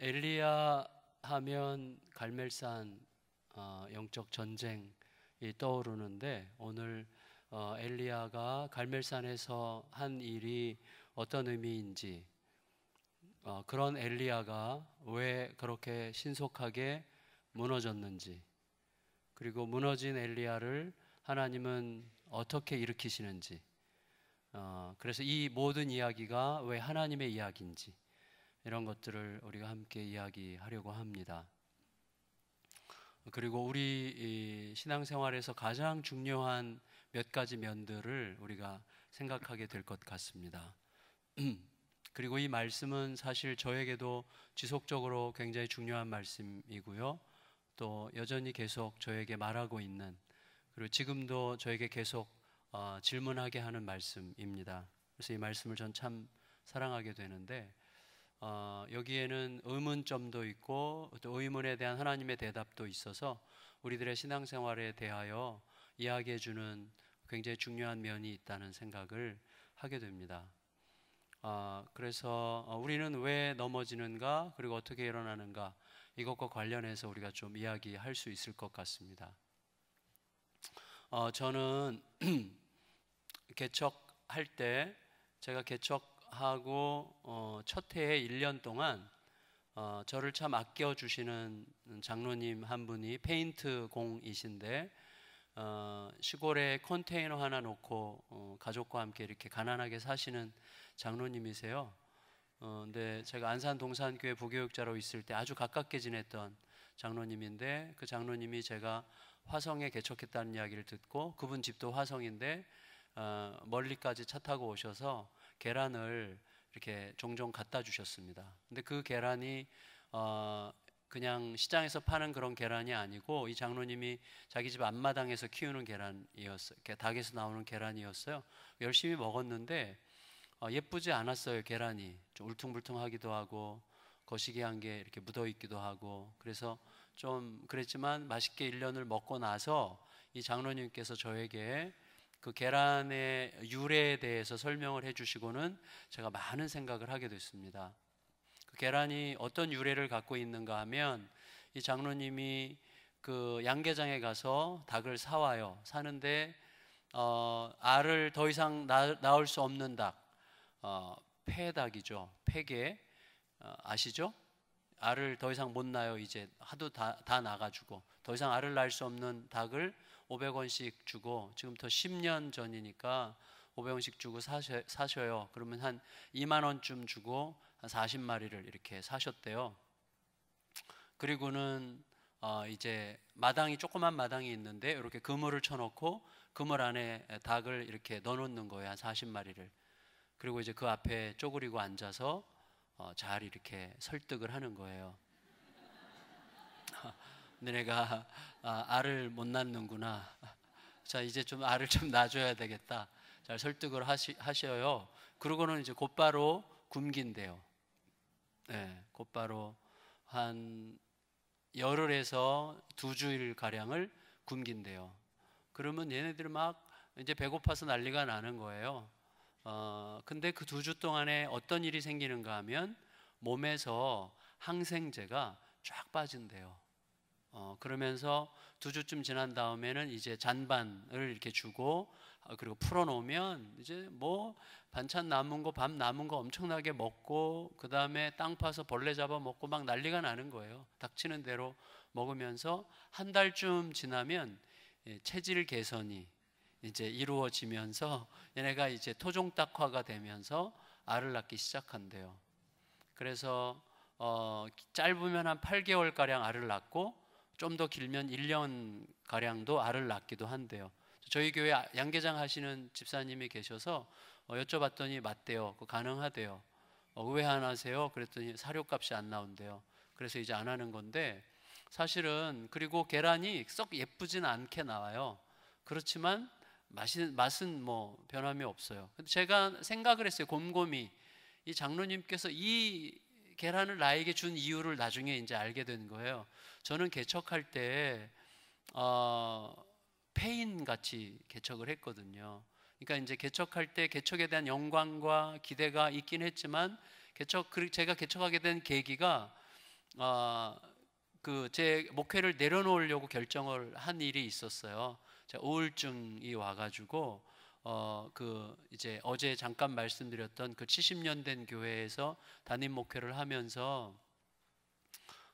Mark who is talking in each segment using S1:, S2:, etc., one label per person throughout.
S1: 엘리야 하면 갈멜산 어, 영적 전쟁이 떠오르는데 오늘 어, 엘리야가 갈멜산에서 한 일이 어떤 의미인지 어, 그런 엘리야가 왜 그렇게 신속하게 무너졌는지 그리고 무너진 엘리야를 하나님은 어떻게 일으키시는지 어, 그래서 이 모든 이야기가 왜 하나님의 이야기인지 이런 것들을 우리가 함께 이야기하려고 합니다. 그리고 우리 신앙생활에서 가장 중요한 몇 가지 면들을 우리가 생각하게 될 것 같습니다. 그리고 이 말씀은 사실 저에게도 지속적으로 굉장히 중요한 말씀이고요. 또 여전히 계속 저에게 말하고 있는 그리고 지금도 저에게 계속 어, 질문하게 하는 말씀입니다. 그래서 이 말씀을 전 참 사랑하게 되는데 어, 여기에는 의문점도 있고 또 의문에 대한 하나님의 대답도 있어서 우리들의 신앙생활에 대하여 이야기해 주는 굉장히 중요한 면이 있다는 생각을 하게 됩니다. 어, 그래서 어, 우리는 왜 넘어지는가 그리고 어떻게 일어나는가 이것과 관련해서 우리가 좀 이야기할 수 있을 것 같습니다. 어, 저는 개척할 때 제가 개척 하고 어, 첫 해에 1년 동안 어, 저를 참 아껴 주시는 장로님 한 분이 페인트 공이신데 어, 시골에 컨테이너 하나 놓고 어, 가족과 함께 이렇게 가난하게 사시는 장로님이세요. 어, 근데 제가 안산 동산교회 부교육자로 있을 때 아주 가깝게 지냈던 장로님인데 그 장로님이 제가 화성에 개척했다는 이야기를 듣고 그분 집도 화성인데 어, 멀리까지 차 타고 오셔서 계란을 이렇게 종종 갖다 주셨습니다. 근데 그 계란이 어 그냥 시장에서 파는 그런 계란이 아니고 이 장로님이 자기 집 앞마당에서 키우는 계란이었어요. 닭에서 나오는 계란이었어요. 열심히 먹었는데 어, 예쁘지 않았어요. 계란이 좀 울퉁불퉁하기도 하고 거시기한 게 이렇게 묻어 있기도 하고 그래서 좀 그랬지만 맛있게 1년을 먹고 나서 이 장로님께서 저에게 그 계란의 유래에 대해서 설명을 해주시고는 제가 많은 생각을 하게 됐습니다. 그 계란이 어떤 유래를 갖고 있는가 하면 이 장로님이 그 양계장에 가서 닭을 사와요. 사는데 어, 알을 더 이상 나, 낳을 수 없는 닭, 어, 폐닭이죠. 폐개 어, 아시죠? 알을 더 이상 못 낳아요. 이제 하도 다, 다 나가지고 더 이상 알을 낳을 수 없는 닭을 500원씩 주고 지금부터 10년 전이니까 500원씩 주고 사셔, 사셔요. 그러면 한 2만 원쯤 주고 한 40마리를 이렇게 사셨대요. 그리고는 어 이제 마당이 조그만 마당이 있는데 이렇게 그물을 쳐놓고 그물 안에 닭을 이렇게 넣어놓는 거예요. 한 40마리를. 그리고 이제 그 앞에 쪼그리고 앉아서 어 잘 이렇게 설득을 하는 거예요. 너네가 아, 알을 못 낳는구나. 자 이제 좀 알을 좀 낳아줘야 되겠다. 잘 설득을 하시, 하셔요. 그러고는 이제 곧바로 굶긴대요. 네, 곧바로 한 열흘에서 두 주일 가량을 굶긴대요. 그러면 얘네들 막 이제 배고파서 난리가 나는 거예요. 어, 근데 그 두 주 동안에 어떤 일이 생기는가 하면 몸에서 항생제가 쫙 빠진대요. 어, 그러면서 두 주쯤 지난 다음에는 이제 잔반을 이렇게 주고 어, 그리고 풀어놓으면 이제 뭐 반찬 남은 거, 밥 남은 거 엄청나게 먹고 그 다음에 땅 파서 벌레 잡아 먹고 막 난리가 나는 거예요. 닥치는 대로 먹으면서 한 달쯤 지나면 예, 체질 개선이 이제 이루어지면서 얘네가 이제 토종닭화가 되면서 알을 낳기 시작한대요. 그래서 어, 짧으면 한 8개월 가량 알을 낳고 좀 더 길면 1년 가량도 알을 낳기도 한대요. 저희 교회 양계장 하시는 집사님이 계셔서 어, 여쭤봤더니 맞대요. 그 가능하대요. 어, 왜안 하세요? 그랬더니 사료값이 안 나온대요. 그래서 이제 안 하는 건데 사실은 그리고 계란이 썩 예쁘진 않게 나와요. 그렇지만 맛은 맛은 뭐 변함이 없어요. 근데 제가 생각을 했어요. 곰곰이 이 장로님께서 이 계란을 나에게 준 이유를 나중에 이제 알게 된 거예요. 저는 개척할 때 어, 페인 같이 개척을 했거든요. 그러니까 이제 개척할 때 개척에 대한 영광과 기대가 있긴 했지만 개척 제가 개척하게 된 계기가 어, 그제 목회를 내려놓으려고 결정을 한 일이 있었어요. 우울증이 와가지고 어 그 이제 어제 잠깐 말씀드렸던 그 70년 된 교회에서 담임 목회를 하면서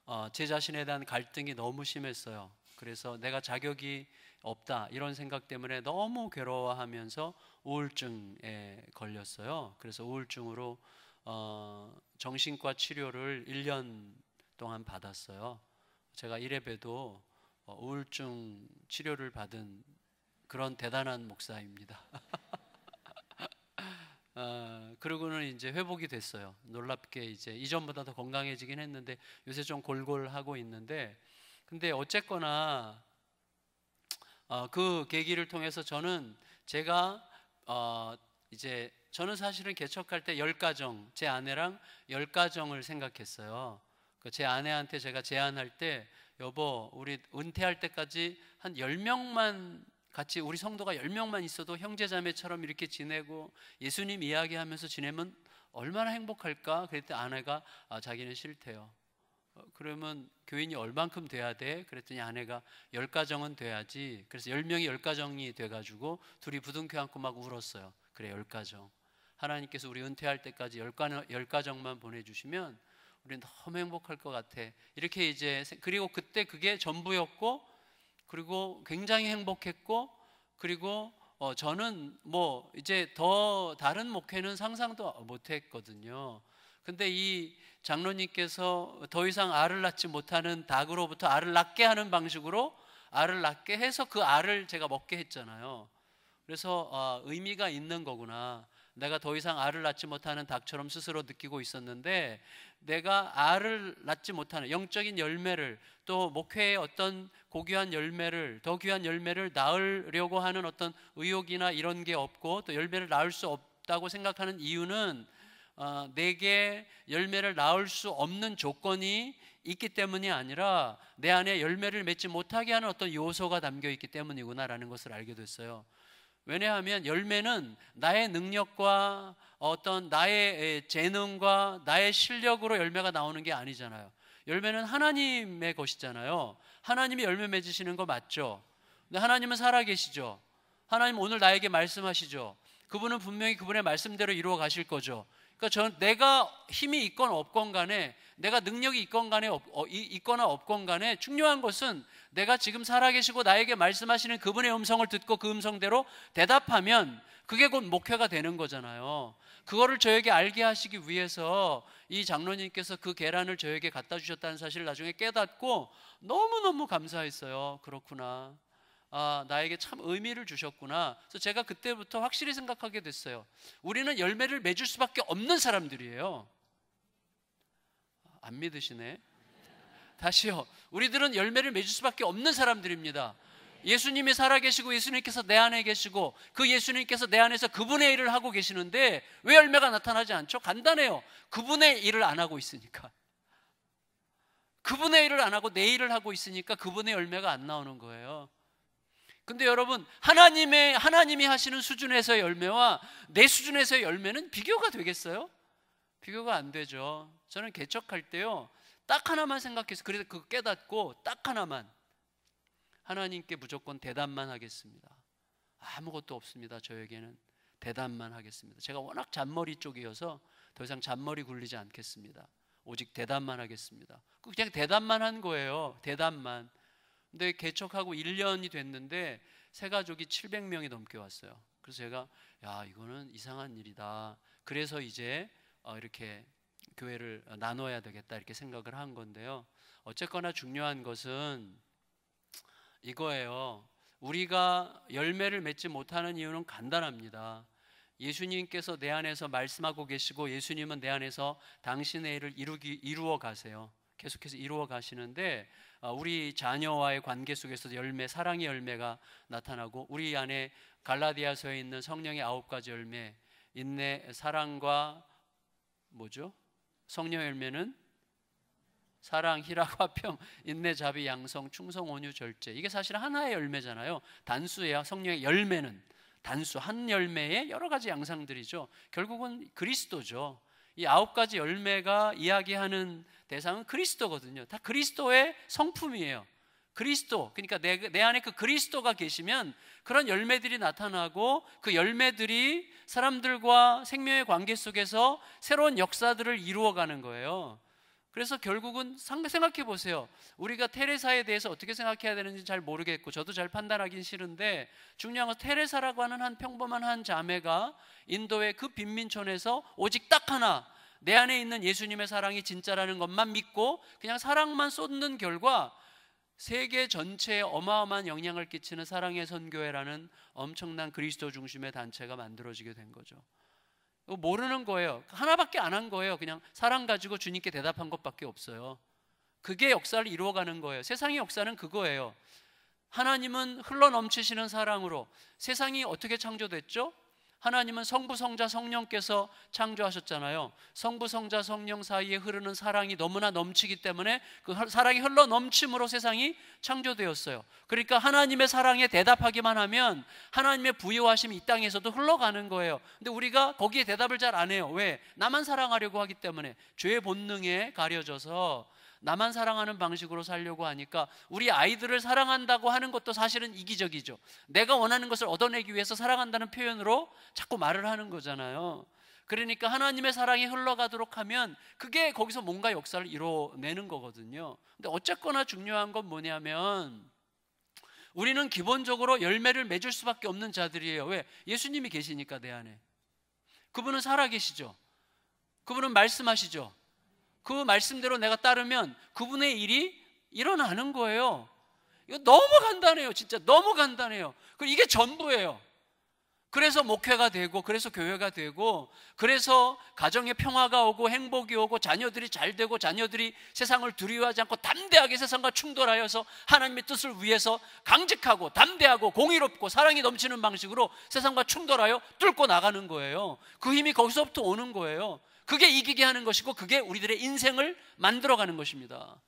S1: 어, 제 자신에 대한 갈등이 너무 심했어요. 그래서 내가 자격이 없다 이런 생각 때문에 너무 괴로워하면서 우울증에 걸렸어요. 그래서 우울증으로 어, 정신과 치료를 1년 동안 받았어요. 제가 이래봬도 어, 우울증 치료를 받은 그런 대단한 목사입니다. 어, 그러고는 이제 회복이 됐어요. 놀랍게 이제 이전보다 더 건강해지긴 했는데 요새 좀 골골하고 있는데 근데 어쨌거나 어, 그 계기를 통해서 저는 제가 어, 이제 저는 사실은 개척할 때 열 가정 제 아내랑 열 가정을 생각했어요. 그제 아내한테 제가 제안할 때 여보 우리 은퇴할 때까지 한 열명만 같이 우리 성도가 열명만 있어도 형제자매처럼 이렇게 지내고 예수님 이야기하면서 지내면 얼마나 행복할까? 그랬더니 아내가 아, 자기는 싫대요. 어, 그러면 교인이 얼만큼 돼야 돼? 그랬더니 아내가 열 가정은 돼야지. 그래서 열 명이 열 가정이 돼가지고 둘이 부둥켜 안고 막 울었어요. 그래 열 가정. 하나님께서 우리 은퇴할 때까지 열, 가, 열 가정만 보내주시면 우리 너무 행복할 것 같아. 이렇게 이제 그리고 그때 그게 전부였고 그리고 굉장히 행복했고 그리고 어 저는 뭐 이제 더 다른 목회는 상상도 못 했거든요. 근데 이 장로님께서 더 이상 알을 낳지 못하는 닭으로부터 알을 낳게 하는 방식으로 알을 낳게 해서 그 알을 제가 먹게 했잖아요. 그래서 아, 의미가 있는 거구나. 내가 더 이상 알을 낳지 못하는 닭처럼 스스로 느끼고 있었는데 내가 알을 낳지 못하는 영적인 열매를 또 목회의 어떤 고귀한 열매를 더 귀한 열매를 낳으려고 하는 어떤 의욕이나 이런 게 없고 또 열매를 낳을 수 없다고 생각하는 이유는 어, 내게 열매를 낳을 수 없는 조건이 있기 때문이 아니라 내 안에 열매를 맺지 못하게 하는 어떤 요소가 담겨 있기 때문이구나라는 것을 알게 됐어요. 왜냐하면 열매는 나의 능력과 어떤 나의 재능과 나의 실력으로 열매가 나오는 게 아니잖아요. 열매는 하나님의 것이잖아요. 하나님이 열매 맺으시는 거 맞죠? 근데 하나님은 살아계시죠. 하나님 오늘 나에게 말씀하시죠. 그분은 분명히 그분의 말씀대로 이루어 가실 거죠. 그러니까 저 내가 힘이 있건 없건 간에 내가 능력이 있건 간에 없, 어, 있거나 없건 간에 중요한 것은 내가 지금 살아계시고 나에게 말씀하시는 그분의 음성을 듣고 그 음성대로 대답하면 그게 곧 목회가 되는 거잖아요. 그거를 저에게 알게 하시기 위해서 이 장로님께서 그 계란을 저에게 갖다 주셨다는 사실을 나중에 깨닫고 너무너무 감사했어요. 그렇구나. 아, 나에게 참 의미를 주셨구나. 그래서 제가 그때부터 확실히 생각하게 됐어요. 우리는 열매를 맺을 수밖에 없는 사람들이에요. 안 믿으시네. 다시요. 우리들은 열매를 맺을 수밖에 없는 사람들입니다. 예수님이 살아계시고 예수님께서 내 안에 계시고 그 예수님께서 내 안에서 그분의 일을 하고 계시는데 왜 열매가 나타나지 않죠? 간단해요. 그분의 일을 안 하고 있으니까. 그분의 일을 안 하고 내 일을 하고 있으니까 그분의 열매가 안 나오는 거예요. 근데 여러분 하나님의 하나님이 하시는 수준에서의 열매와 내 수준에서의 열매는 비교가 되겠어요? 비교가 안 되죠. 저는 개척할 때요. 딱 하나만 생각해서 그래서 그 깨닫고 딱 하나만 하나님께 무조건 대답만 하겠습니다. 아무것도 없습니다. 저에게는 대답만 하겠습니다. 제가 워낙 잔머리 쪽이어서 더 이상 잔머리 굴리지 않겠습니다. 오직 대답만 하겠습니다. 그냥 대답만 한 거예요. 대답만. 근데 개척하고 1년이 됐는데 새 가족이 700명이 넘게 왔어요. 그래서 제가 야 이거는 이상한 일이다. 그래서 이제 어, 이렇게 교회를 나눠야 되겠다 이렇게 생각을 한 건데요. 어쨌거나 중요한 것은 이거예요. 우리가 열매를 맺지 못하는 이유는 간단합니다. 예수님께서 내 안에서 말씀하고 계시고 예수님은 내 안에서 당신의 일을 이루기, 이루어 가세요. 계속해서 이루어 가시는데 어, 우리 자녀와의 관계 속에서 열매, 사랑의 열매가 나타나고 우리 안에 갈라디아서에 있는 성령의 아홉 가지 열매, 인내, 사랑과 뭐죠? 성령 열매는 사랑, 희락, 화평, 인내, 자비, 양성, 충성, 온유, 절제. 이게 사실 하나의 열매잖아요. 단수예요. 성령의 열매는 단수 한 열매의 여러 가지 양상들이죠. 결국은 그리스도죠. 이 아홉 가지 열매가 이야기하는 대상은 그리스도거든요. 다 그리스도의 성품이에요. 그리스도. 그러니까 내, 내 안에 그 그리스도가 계시면 그런 열매들이 나타나고 그 열매들이 사람들과 생명의 관계 속에서 새로운 역사들을 이루어가는 거예요. 그래서 결국은 생각해 보세요. 우리가 테레사에 대해서 어떻게 생각해야 되는지 잘 모르겠고 저도 잘 판단하기는 싫은데 중요한 건 테레사라고 하는 한 평범한 한 자매가 인도의 그 빈민촌에서 오직 딱 하나 내 안에 있는 예수님의 사랑이 진짜라는 것만 믿고 그냥 사랑만 쏟는 결과 세계 전체에 어마어마한 영향을 끼치는 사랑의 선교회라는 엄청난 그리스도 중심의 단체가 만들어지게 된 거죠. 모르는 거예요. 하나밖에 안 한 거예요. 그냥 사랑 가지고 주님께 대답한 것밖에 없어요. 그게 역사를 이루어가는 거예요. 세상의 역사는 그거예요. 하나님은 흘러 넘치시는 사랑으로 세상이 어떻게 창조됐죠? 하나님은 성부, 성자, 성령께서 창조하셨잖아요. 성부, 성자, 성령 사이에 흐르는 사랑이 너무나 넘치기 때문에 그 사랑이 흘러 넘침으로 세상이 창조되었어요. 그러니까 하나님의 사랑에 대답하기만 하면 하나님의 부여하심이 이 땅에서도 흘러가는 거예요. 근데 우리가 거기에 대답을 잘 안 해요. 왜? 나만 사랑하려고 하기 때문에 죄의 본능에 가려져서 나만 사랑하는 방식으로 살려고 하니까 우리 아이들을 사랑한다고 하는 것도 사실은 이기적이죠. 내가 원하는 것을 얻어내기 위해서 사랑한다는 표현으로 자꾸 말을 하는 거잖아요. 그러니까 하나님의 사랑이 흘러가도록 하면 그게 거기서 뭔가 역사를 이뤄내는 거거든요. 근데 어쨌거나 중요한 건 뭐냐면 우리는 기본적으로 열매를 맺을 수밖에 없는 자들이에요. 왜? 예수님이 계시니까 내 안에. 그분은 살아 계시죠. 그분은 말씀하시죠. 그 말씀대로 내가 따르면 그분의 일이 일어나는 거예요. 이거 너무 간단해요. 진짜 너무 간단해요. 그 이게 전부예요. 그래서 목회가 되고, 그래서 교회가 되고, 그래서 가정에 평화가 오고, 행복이 오고, 자녀들이 잘 되고, 자녀들이 세상을 두려워하지 않고 담대하게 세상과 충돌하여서 하나님의 뜻을 위해서 강직하고, 담대하고, 공의롭고, 사랑이 넘치는 방식으로 세상과 충돌하여 뚫고 나가는 거예요. 그 힘이 거기서부터 오는 거예요. 그게 이기게 하는 것이고 그게 우리들의 인생을 만들어가는 것입니다.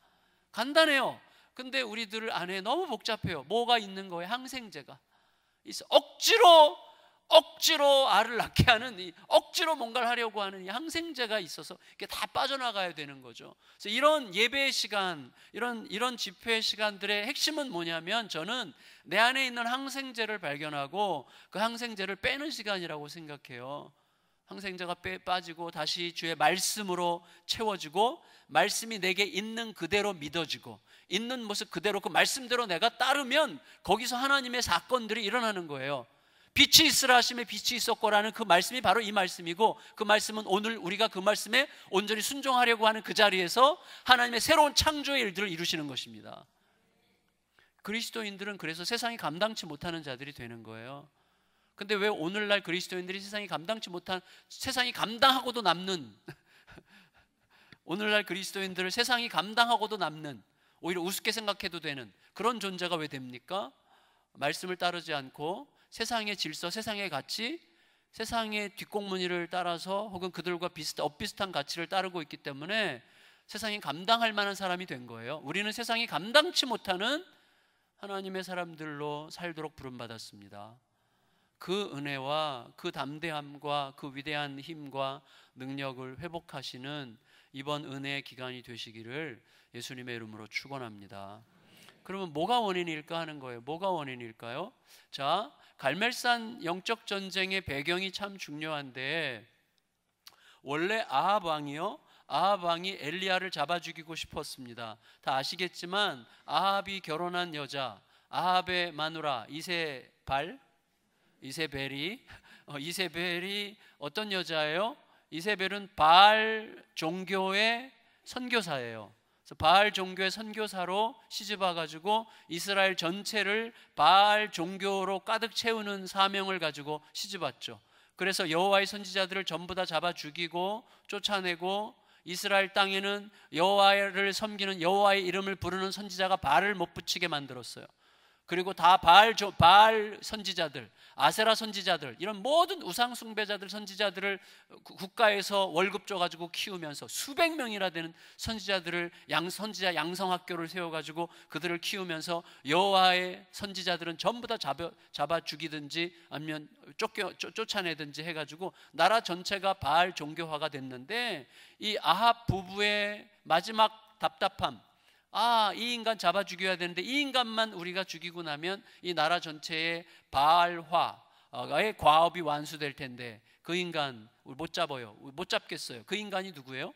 S1: 간단해요. 근데 우리들 안에 너무 복잡해요. 뭐가 있는 거예요? 항생제가. 억지로 억지로 알을 낳게 하는 이 억지로 뭔가를 하려고 하는 이 항생제가 있어서 이게 다 빠져나가야 되는 거죠. 그래서 이런 예배 시간, 이런 이런 집회 시간들의 핵심은 뭐냐면 저는 내 안에 있는 항생제를 발견하고 그 항생제를 빼는 시간이라고 생각해요. 항생제가 빼, 빠지고 다시 주의 말씀으로 채워지고 말씀이 내게 있는 그대로 믿어지고 있는 모습 그대로 그 말씀대로 내가 따르면 거기서 하나님의 사건들이 일어나는 거예요. 빛이 있으라 하심에 빛이 있었고라는 그 말씀이 바로 이 말씀이고 그 말씀은 오늘 우리가 그 말씀에 온전히 순종하려고 하는 그 자리에서 하나님의 새로운 창조의 일들을 이루시는 것입니다. 그리스도인들은 그래서 세상이 감당치 못하는 자들이 되는 거예요. 근데 왜 오늘날 그리스도인들이 세상이 감당치 못한 세상이 감당하고도 남는 오늘날 그리스도인들을 세상이 감당하고도 남는 오히려 우습게 생각해도 되는 그런 존재가 왜 됩니까? 말씀을 따르지 않고 세상의 질서, 세상의 가치, 세상의 뒷공무니를 따라서 혹은 그들과 비슷 엇비슷한 가치를 따르고 있기 때문에 세상이 감당할 만한 사람이 된 거예요. 우리는 세상이 감당치 못하는 하나님의 사람들로 살도록 부름받았습니다. 그 은혜와 그 담대함과 그 위대한 힘과 능력을 회복하시는 이번 은혜의 기간이 되시기를 예수님의 이름으로 축원합니다. 그러면 뭐가 원인일까 하는 거예요. 뭐가 원인일까요? 자, 갈멜산 영적 전쟁의 배경이 참 중요한데 원래 아합 왕이요. 아합 왕이 엘리야를 잡아 죽이고 싶었습니다. 다 아시겠지만 아합이 결혼한 여자 아합의 마누라 이세발 이세벨이 어, 이세벨이 어떤 여자예요? 이세벨은 바알 종교의 선교사예요. 그래서 바알 종교의 선교사로 시집 와 가지고 이스라엘 전체를 바알 종교로 가득 채우는 사명을 가지고 시집 왔죠. 그래서 여호와의 선지자들을 전부 다 잡아 죽이고 쫓아내고 이스라엘 땅에는 여호와를 섬기는 여호와의 이름을 부르는 선지자가 발을 못 붙이게 만들었어요. 그리고 다 바알, 바알 선지자들, 아세라 선지자들, 이런 모든 우상 숭배자들, 선지자들을 국가에서 월급 줘 가지고 키우면서 수백 명이나 되는 선지자들을 양 선지자 양성 학교를 세워 가지고 그들을 키우면서 여호와의 선지자들은 전부 다 잡아, 잡아 죽이든지 아니면 쫓겨, 쫓아내든지 해 가지고 나라 전체가 바알 종교화가 됐는데 이 아합 부부의 마지막 답답함, 아, 이 인간 잡아 죽여야 되는데 이 인간만 우리가 죽이고 나면 이 나라 전체의 바알화의 과업이 완수될 텐데 그 인간 못 잡아요. 못 잡겠어요. 그 인간이 누구예요?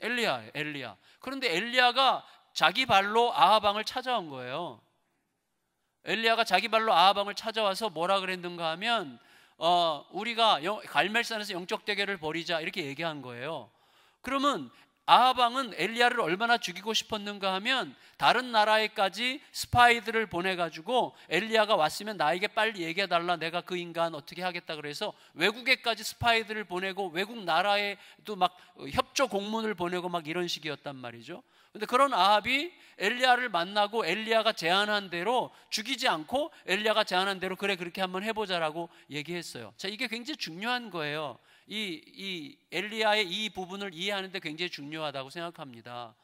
S1: 엘리야예요. 엘리야. 그런데 엘리야가 자기 발로 아하방을 찾아온 거예요. 엘리야가 자기 발로 아하방을 찾아와서 뭐라 그랬는가 하면 어, 우리가 갈멜산에서 영적 대결을 벌이자 이렇게 얘기한 거예요. 그러면 아하방은 엘리야를 얼마나 죽이고 싶었는가 하면 다른 나라에까지 스파이들을 보내 가지고 엘리야가 왔으면 나에게 빨리 얘기해 달라 내가 그 인간 어떻게 하겠다 그래서 외국에까지 스파이들을 보내고 외국 나라에도 막 협조 공문을 보내고 막 이런 식이었단 말이죠. 근데 그런 아합이 엘리야를 만나고 엘리야가 제안한 대로 죽이지 않고 엘리야가 제안한 대로 그래 그렇게 한번 해보자라고 얘기했어요. 자 이게 굉장히 중요한 거예요. 이, 이 엘리야의 이 부분을 이해하는데 굉장히 중요하다고 생각합니다.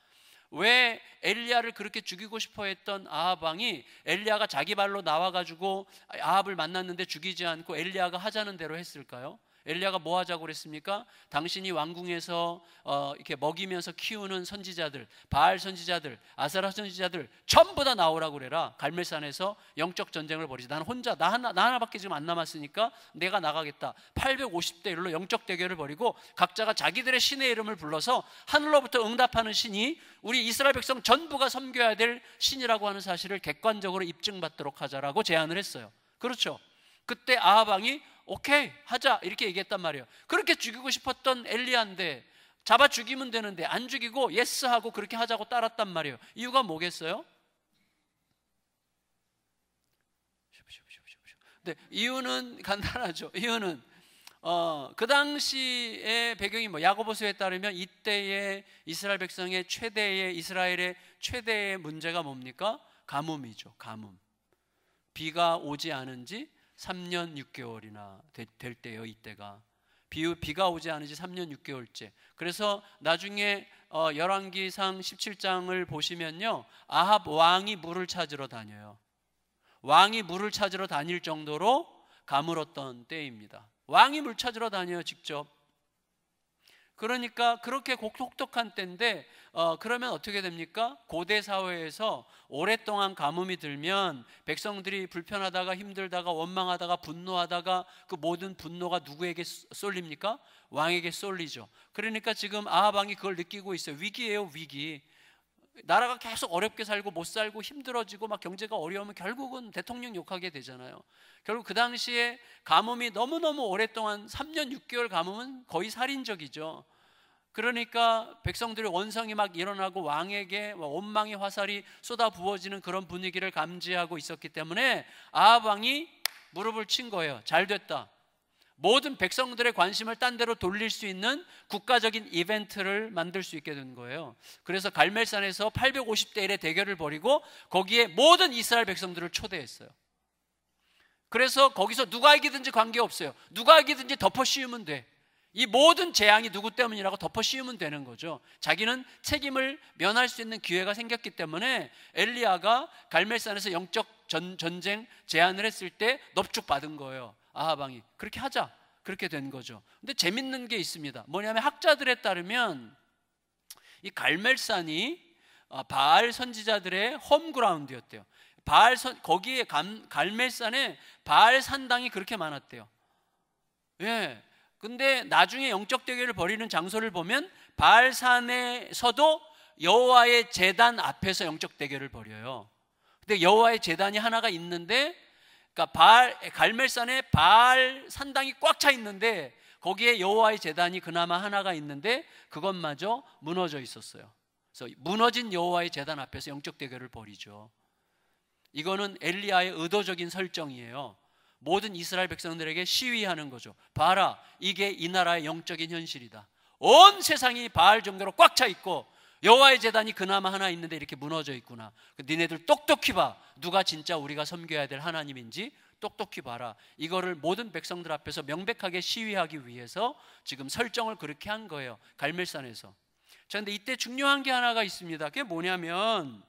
S1: 왜 엘리야를 그렇게 죽이고 싶어 했던 아합 왕이 엘리야가 자기 발로 나와 가지고 아합을 만났는데 죽이지 않고 엘리야가 하자는 대로 했을까요? 엘리야가 뭐 하자고 그랬습니까? 당신이 왕궁에서 어, 이렇게 먹이면서 키우는 선지자들, 바알 선지자들, 아사라 선지자들 전부 다 나오라고 그래라. 갈멜산에서 영적 전쟁을 벌이지. 나는 혼자 나 하나 나 하나밖에 지금 안 남았으니까 내가 나가겠다. 850대 1로 영적 대결을 벌이고 각자가 자기들의 신의 이름을 불러서 하늘로부터 응답하는 신이 우리 이스라엘 백성 전부가 섬겨야 될 신이라고 하는 사실을 객관적으로 입증받도록 하자라고 제안을 했어요. 그렇죠? 그때 아합 왕이 오케이 하자 이렇게 얘기했단 말이에요. 그렇게 죽이고 싶었던 엘리야인데 잡아 죽이면 되는데 안 죽이고 yes 하고 그렇게 하자고 따랐단 말이에요. 이유가 뭐겠어요? 네, 이유는 간단하죠. 이유는 어, 그 당시의 배경이 뭐 야고보서에 따르면 이때의 이스라엘 백성의 최대의 이스라엘의 최대의 문제가 뭡니까? 가뭄이죠. 가뭄. 비가 오지 않은 지 3년 6개월이나 될 때요 이때가. 비, 비가 오지 않은 지 3년 6개월째. 그래서 나중에 어, 열왕기상 17장을 보시면요 아합 왕이 물을 찾으러 다녀요. 왕이 물을 찾으러 다닐 정도로 가물었던 때입니다. 왕이 물 찾으러 다녀요 직접 그러니까 그렇게 혹독한 때인데 어, 그러면 어떻게 됩니까? 고대 사회에서 오랫동안 가뭄이 들면 백성들이 불편하다가 힘들다가 원망하다가 분노하다가 그 모든 분노가 누구에게 쏠립니까? 왕에게 쏠리죠. 그러니까 지금 아하방이 그걸 느끼고 있어요. 위기예요, 위기. 나라가 계속 어렵게 살고 못 살고 힘들어지고 막 경제가 어려우면 결국은 대통령 욕하게 되잖아요. 결국 그 당시에 가뭄이 너무너무 오랫동안 3년 6개월 가뭄은 거의 살인적이죠. 그러니까 백성들의 원성이 막 일어나고 왕에게 원망의 화살이 쏟아 부어지는 그런 분위기를 감지하고 있었기 때문에 아합 왕이 무릎을 친 거예요. 잘 됐다. 모든 백성들의 관심을 딴 데로 돌릴 수 있는 국가적인 이벤트를 만들 수 있게 된 거예요. 그래서 갈멜산에서 850대 1의 대결을 벌이고 거기에 모든 이스라엘 백성들을 초대했어요. 그래서 거기서 누가 이기든지 관계없어요. 누가 이기든지 덮어 씌우면 돼. 이 모든 재앙이 누구 때문이라고 덮어 씌우면 되는 거죠. 자기는 책임을 면할 수 있는 기회가 생겼기 때문에 엘리야가 갈멜산에서 영적 전, 전쟁 제안을 했을 때 넙죽 받은 거예요. 아하방이 그렇게 하자 그렇게 된 거죠. 근데 재밌는 게 있습니다. 뭐냐면 학자들에 따르면 이 갈멜산이 어, 바알 선지자들의 홈그라운드였대요. 바알 선 거기에 감, 갈멜산에 바알 산당이 그렇게 많았대요. 예. 근데 나중에 영적 대결을 벌이는 장소를 보면 바알 산에서도 여호와의 제단 앞에서 영적 대결을 벌여요. 근데 여호와의 제단이 하나가 있는데 그러니까 바알 갈멜산에 바알 산당이 꽉 차 있는데 거기에 여호와의 제단이 그나마 하나가 있는데 그것마저 무너져 있었어요. 그래서 무너진 여호와의 제단 앞에서 영적 대결을 벌이죠. 이거는 엘리야의 의도적인 설정이에요. 모든 이스라엘 백성들에게 시위하는 거죠. 봐라, 이게 이 나라의 영적인 현실이다. 온 세상이 바알 종교로 꽉 차 있고 여호와의 재단이 그나마 하나 있는데 이렇게 무너져 있구나. 그 니네들 똑똑히 봐. 누가 진짜 우리가 섬겨야 될 하나님인지 똑똑히 봐라. 이거를 모든 백성들 앞에서 명백하게 시위하기 위해서 지금 설정을 그렇게 한 거예요. 갈멜산에서. 자, 근데 이때 중요한 게 하나가 있습니다. 그게 뭐냐면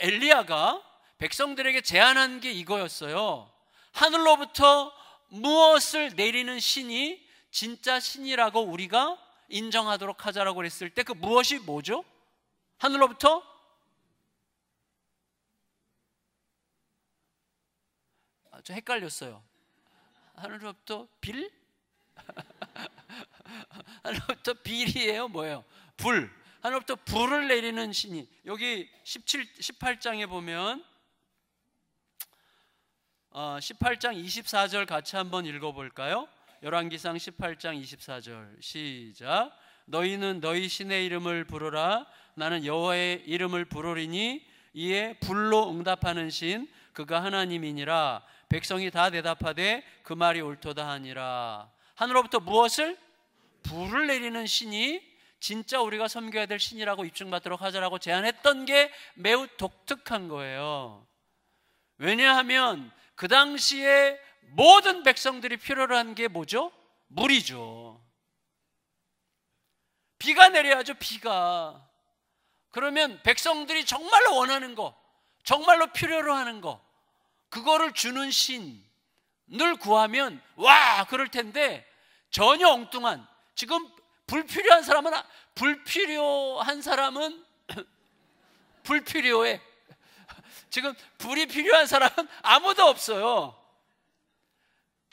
S1: 엘리야가 백성들에게 제안한 게 이거였어요. 하늘로부터 무엇을 내리는 신이 진짜 신이라고 우리가 인정하도록 하자라고 그랬을 때 그 무엇이 뭐죠? 하늘로부터 아, 저 헷갈렸어요. 하늘로부터 빌? 하늘로부터 빌이에요? 뭐예요? 불. 하늘로부터 불을 내리는 신이 여기 17, 18장에 보면 어, 18장 24절 같이 한번 읽어 볼까요? 열왕기상 18장 24절. 시작. 너희는 너희 신의 이름을 부르라. 나는 여호와의 이름을 부르리니 이에 불로 응답하는 신 그가 하나님이니라. 백성이 다 대답하되 그 말이 옳도다 하니라. 하늘로부터 무엇을? 불을 내리는 신이 진짜 우리가 섬겨야 될 신이라고 입증받도록 하자라고 제안했던 게 매우 독특한 거예요. 왜냐하면 그 당시에 모든 백성들이 필요로 한 게 뭐죠? 물이죠. 비가 내려야죠, 비가. 그러면 백성들이 정말로 원하는 거, 정말로 필요로 하는 거, 그거를 주는 신을 구하면, 와! 그럴 텐데, 전혀 엉뚱한, 지금 불필요한 사람은, 불필요한 사람은, 불필요해. 지금 불이 필요한 사람은 아무도 없어요.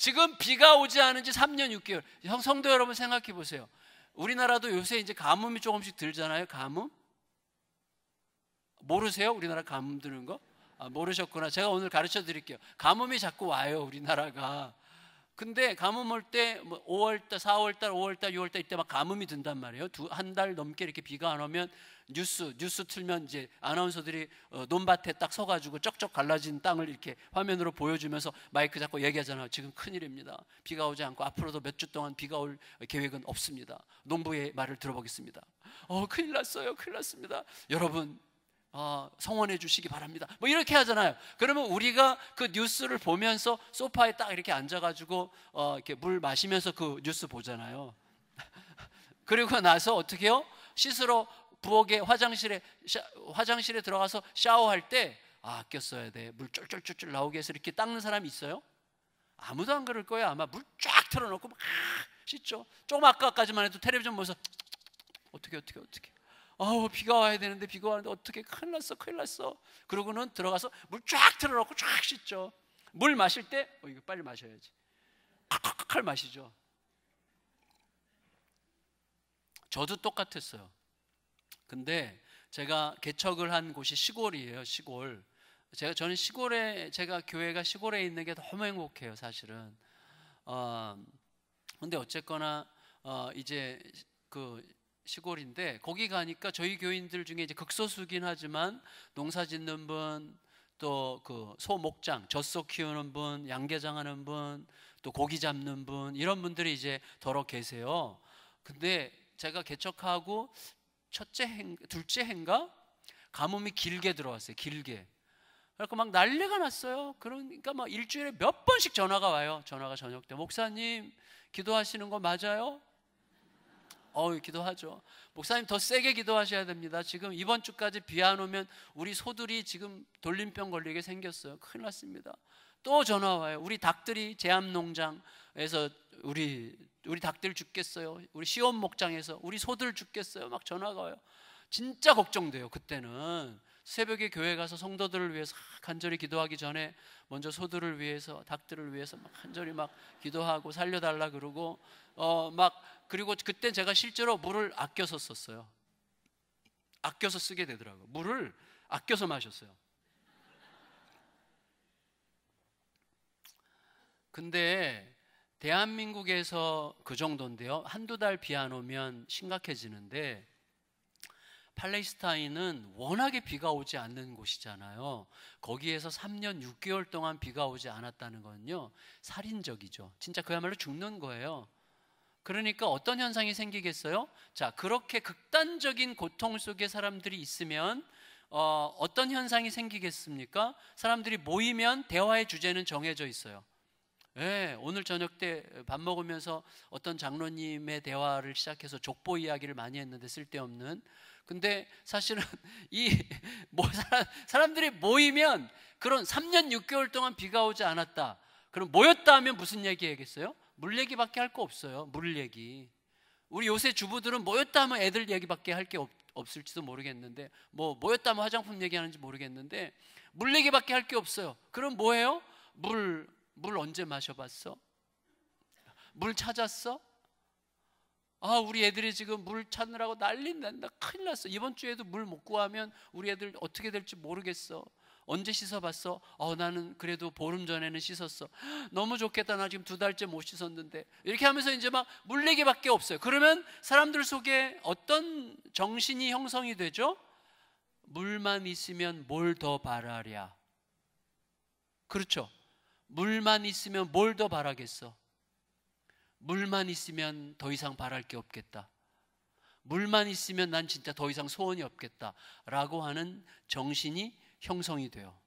S1: 지금 비가 오지 않은 지 3년 6개월. 형 성도 여러분 생각해 보세요. 우리나라도 요새 이제 가뭄이 조금씩 들잖아요. 가뭄? 모르세요? 우리나라 가뭄 드는 거? 아, 모르셨구나. 제가 오늘 가르쳐 드릴게요. 가뭄이 자꾸 와요, 우리나라가. 근데 가뭄 올 때 뭐 5월달, 4월달, 5월달, 6월달 이때 막 가뭄이 든단 말이에요. 한달 넘게 이렇게 비가 안 오면 뉴스 뉴스 틀면 이제 아나운서들이 어, 논밭에 딱 서가지고 쩍쩍 갈라진 땅을 이렇게 화면으로 보여주면서 마이크 잡고 얘기하잖아요. 지금 큰일입니다. 비가 오지 않고 앞으로도 몇 주 동안 비가 올 계획은 없습니다. 농부의 말을 들어보겠습니다. 어 큰일 났어요. 큰일 났습니다. 여러분 어, 성원해 주시기 바랍니다. 뭐 이렇게 하잖아요. 그러면 우리가 그 뉴스를 보면서 소파에 딱 이렇게 앉아가지고 어, 이렇게 물 마시면서 그 뉴스 보잖아요. 그리고 나서 어떻게 해요? 씻으러 부엌에 화장실에 샤, 화장실에 들어가서 샤워할 때 아, 아껴 써야 돼. 물 쫄쫄쫄쫄 나오게 해서 이렇게 닦는 사람이 있어요? 아무도 안 그럴 거예요. 아마 물 쫙 틀어놓고 막 씻죠. 조금 아까까지만 해도 텔레비전 보면서 어떻게 어떻게 어떻게 아우 비가 와야 되는데 비가 와는데 어떻게 큰일 났어 큰일 났어 그러고는 들어가서 물 쫙 틀어놓고 쫙 씻죠 물 마실 때 어, 이거 빨리 마셔야지 칵칵칵 마시죠 저도 똑같았어요 근데 제가 개척을 한 곳이 시골이에요 시골 제가 저는 시골에 제가 교회가 시골에 있는 게 너무 행복해요 사실은 어 근데 어쨌거나 어 이제 그 시골인데 거기 가니까 저희 교인들 중에 이제 극소수긴 하지만 농사 짓는 분, 또 그 소 목장, 젖소 키우는 분, 양계장 하는 분, 또 고기 잡는 분 이런 분들이 이제 더러 계세요. 근데 제가 개척하고 첫째 행, 둘째 해인가 가뭄이 길게 들어왔어요. 길게. 그러니까 막 난리가 났어요. 그러니까 막 일주일에 몇 번씩 전화가 와요. 전화가 저녁 때 목사님 기도하시는 거 맞아요? 어우 기도하죠. 목사님 더 세게 기도하셔야 됩니다. 지금 이번 주까지 비 안 오면 우리 소들이 지금 돌림병 걸리게 생겼어요. 큰일 났습니다. 또 전화 와요. 우리 닭들이 제암 농장 에서 우리 우리 닭들 죽겠어요. 우리 시온 목장에서 우리 소들 죽겠어요. 막 전화가 와요. 진짜 걱정돼요. 그때는 새벽에 교회 가서 성도들을 위해서 간절히 기도하기 전에 먼저 소들을 위해서 닭들을 위해서 막 간절히 막 기도하고 살려달라 그러고 어 막 그리고 그때 제가 실제로 물을 아껴서 썼어요. 아껴서 쓰게 되더라고요. 물을 아껴서 마셨어요. 근데 대한민국에서 그 정도인데요. 한두 달 비 안 오면 심각해지는데 팔레스타인은 워낙에 비가 오지 않는 곳이잖아요. 거기에서 3년 6개월 동안 비가 오지 않았다는 건요. 살인적이죠. 진짜 그야말로 죽는 거예요. 그러니까 어떤 현상이 생기겠어요? 자, 그렇게 극단적인 고통 속에 사람들이 있으면 어, 어떤 현상이 생기겠습니까? 사람들이 모이면 대화의 주제는 정해져 있어요. 네, 오늘 저녁 때 밥 먹으면서 어떤 장로님의 대화를 시작해서 족보 이야기를 많이 했는데 쓸데없는. 근데 사실은 이뭐 사람, 들이 모이면 그런 3년 6개월 동안 비가 오지 않았다. 그럼 모였다 하면 무슨 얘기 하겠어요? 물 얘기밖에 할 거 없어요. 물 얘기. 우리 요새 주부들은 모였다 하면 애들 얘기밖에 할 게 없을지도 모르겠는데 뭐 모였다 하면 화장품 얘기하는지 모르겠는데 물 얘기밖에 할 게 없어요. 그럼 뭐예요? 물, 물 언제 마셔봤어? 물 찾았어? 아, 우리 애들이 지금 물 찾느라고 난리 난다. 큰일 났어. 이번 주에도 물 못 구하면 우리 애들 어떻게 될지 모르겠어. 언제 씻어봤어? 어, 나는 그래도 보름 전에는 씻었어. 너무 좋겠다. 나 지금 두 달째 못 씻었는데. 이렇게 하면서 이제 막 물내기밖에 없어요. 그러면 사람들 속에 어떤 정신이 형성이 되죠? 물만 있으면 뭘 더 바라랴. 그렇죠. 물만 있으면 뭘 더 바라겠어? 물만 있으면 더 이상 바랄 게 없겠다. 물만 있으면 난 진짜 더 이상 소원이 없겠다. 라고 하는 정신이 형성이 돼요.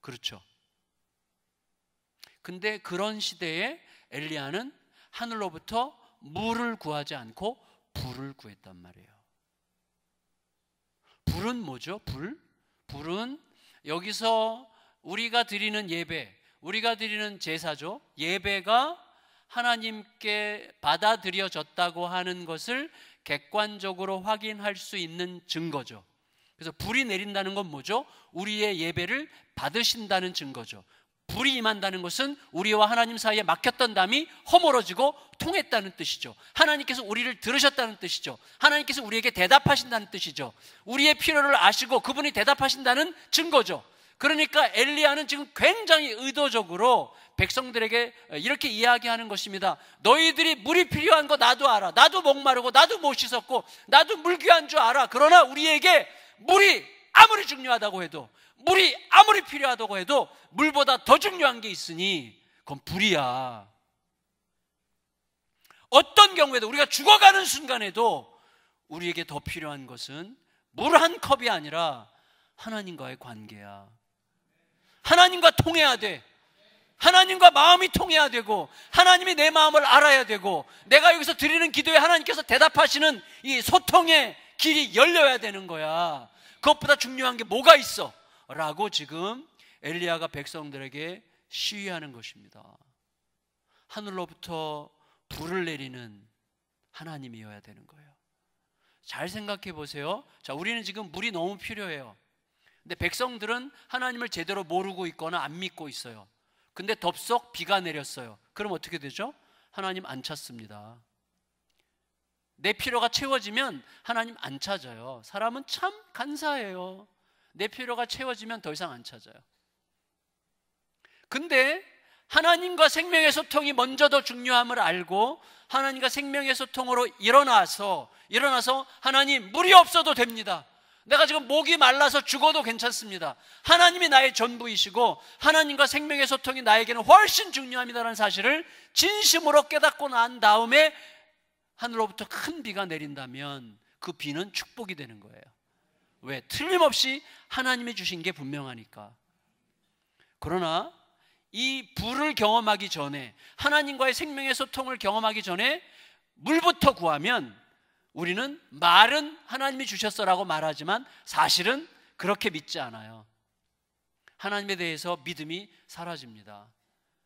S1: 그렇죠. 근데 그런 시대에 엘리야는 하늘로부터 물을 구하지 않고 불을 구했단 말이에요. 불은 뭐죠? 불? 불은 여기서 우리가 드리는 예배, 우리가 드리는 제사죠. 예배가 하나님께 받아들여졌다고 하는 것을 객관적으로 확인할 수 있는 증거죠. 그래서 불이 내린다는 건 뭐죠? 우리의 예배를 받으신다는 증거죠. 불이 임한다는 것은 우리와 하나님 사이에 막혔던 담이 허물어지고 통했다는 뜻이죠. 하나님께서 우리를 들으셨다는 뜻이죠. 하나님께서 우리에게 대답하신다는 뜻이죠. 우리의 필요를 아시고 그분이 대답하신다는 증거죠. 그러니까 엘리야는 지금 굉장히 의도적으로 백성들에게 이렇게 이야기하는 것입니다. 너희들이 물이 필요한 거 나도 알아. 나도 목마르고 나도 못 씻었고 나도 물 귀한 줄 알아. 그러나 우리에게 물이 아무리 중요하다고 해도 물이 아무리 필요하다고 해도 물보다 더 중요한 게 있으니 그건 불이야. 어떤 경우에도 우리가 죽어가는 순간에도 우리에게 더 필요한 것은 물 한 컵이 아니라 하나님과의 관계야. 하나님과 통해야 돼. 하나님과 마음이 통해야 되고 하나님이 내 마음을 알아야 되고 내가 여기서 드리는 기도에 하나님께서 대답하시는 이 소통의 길이 열려야 되는 거야. 그것보다 중요한 게 뭐가 있어? 라고 지금 엘리야가 백성들에게 시위하는 것입니다. 하늘로부터 불을 내리는 하나님이어야 되는 거예요. 잘 생각해 보세요. 자, 우리는 지금 물이 너무 필요해요. 근데 백성들은 하나님을 제대로 모르고 있거나 안 믿고 있어요. 근데 덥석 비가 내렸어요. 그럼 어떻게 되죠? 하나님 안 찾습니다. 내 필요가 채워지면 하나님 안 찾아요. 사람은 참 간사해요. 내 필요가 채워지면 더 이상 안 찾아요. 근데 하나님과 생명의 소통이 먼저 더 중요함을 알고 하나님과 생명의 소통으로 일어나서 일어나서 하나님 물이 없어도 됩니다. 내가 지금 목이 말라서 죽어도 괜찮습니다. 하나님이 나의 전부이시고 하나님과 생명의 소통이 나에게는 훨씬 중요합니다라는 사실을 진심으로 깨닫고 난 다음에 하늘로부터 큰 비가 내린다면 그 비는 축복이 되는 거예요. 왜? 틀림없이 하나님이 주신 게 분명하니까. 그러나 이 불을 경험하기 전에 하나님과의 생명의 소통을 경험하기 전에 물부터 구하면 우리는 말은 하나님이 주셨어라고 말하지만 사실은 그렇게 믿지 않아요. 하나님에 대해서 믿음이 사라집니다.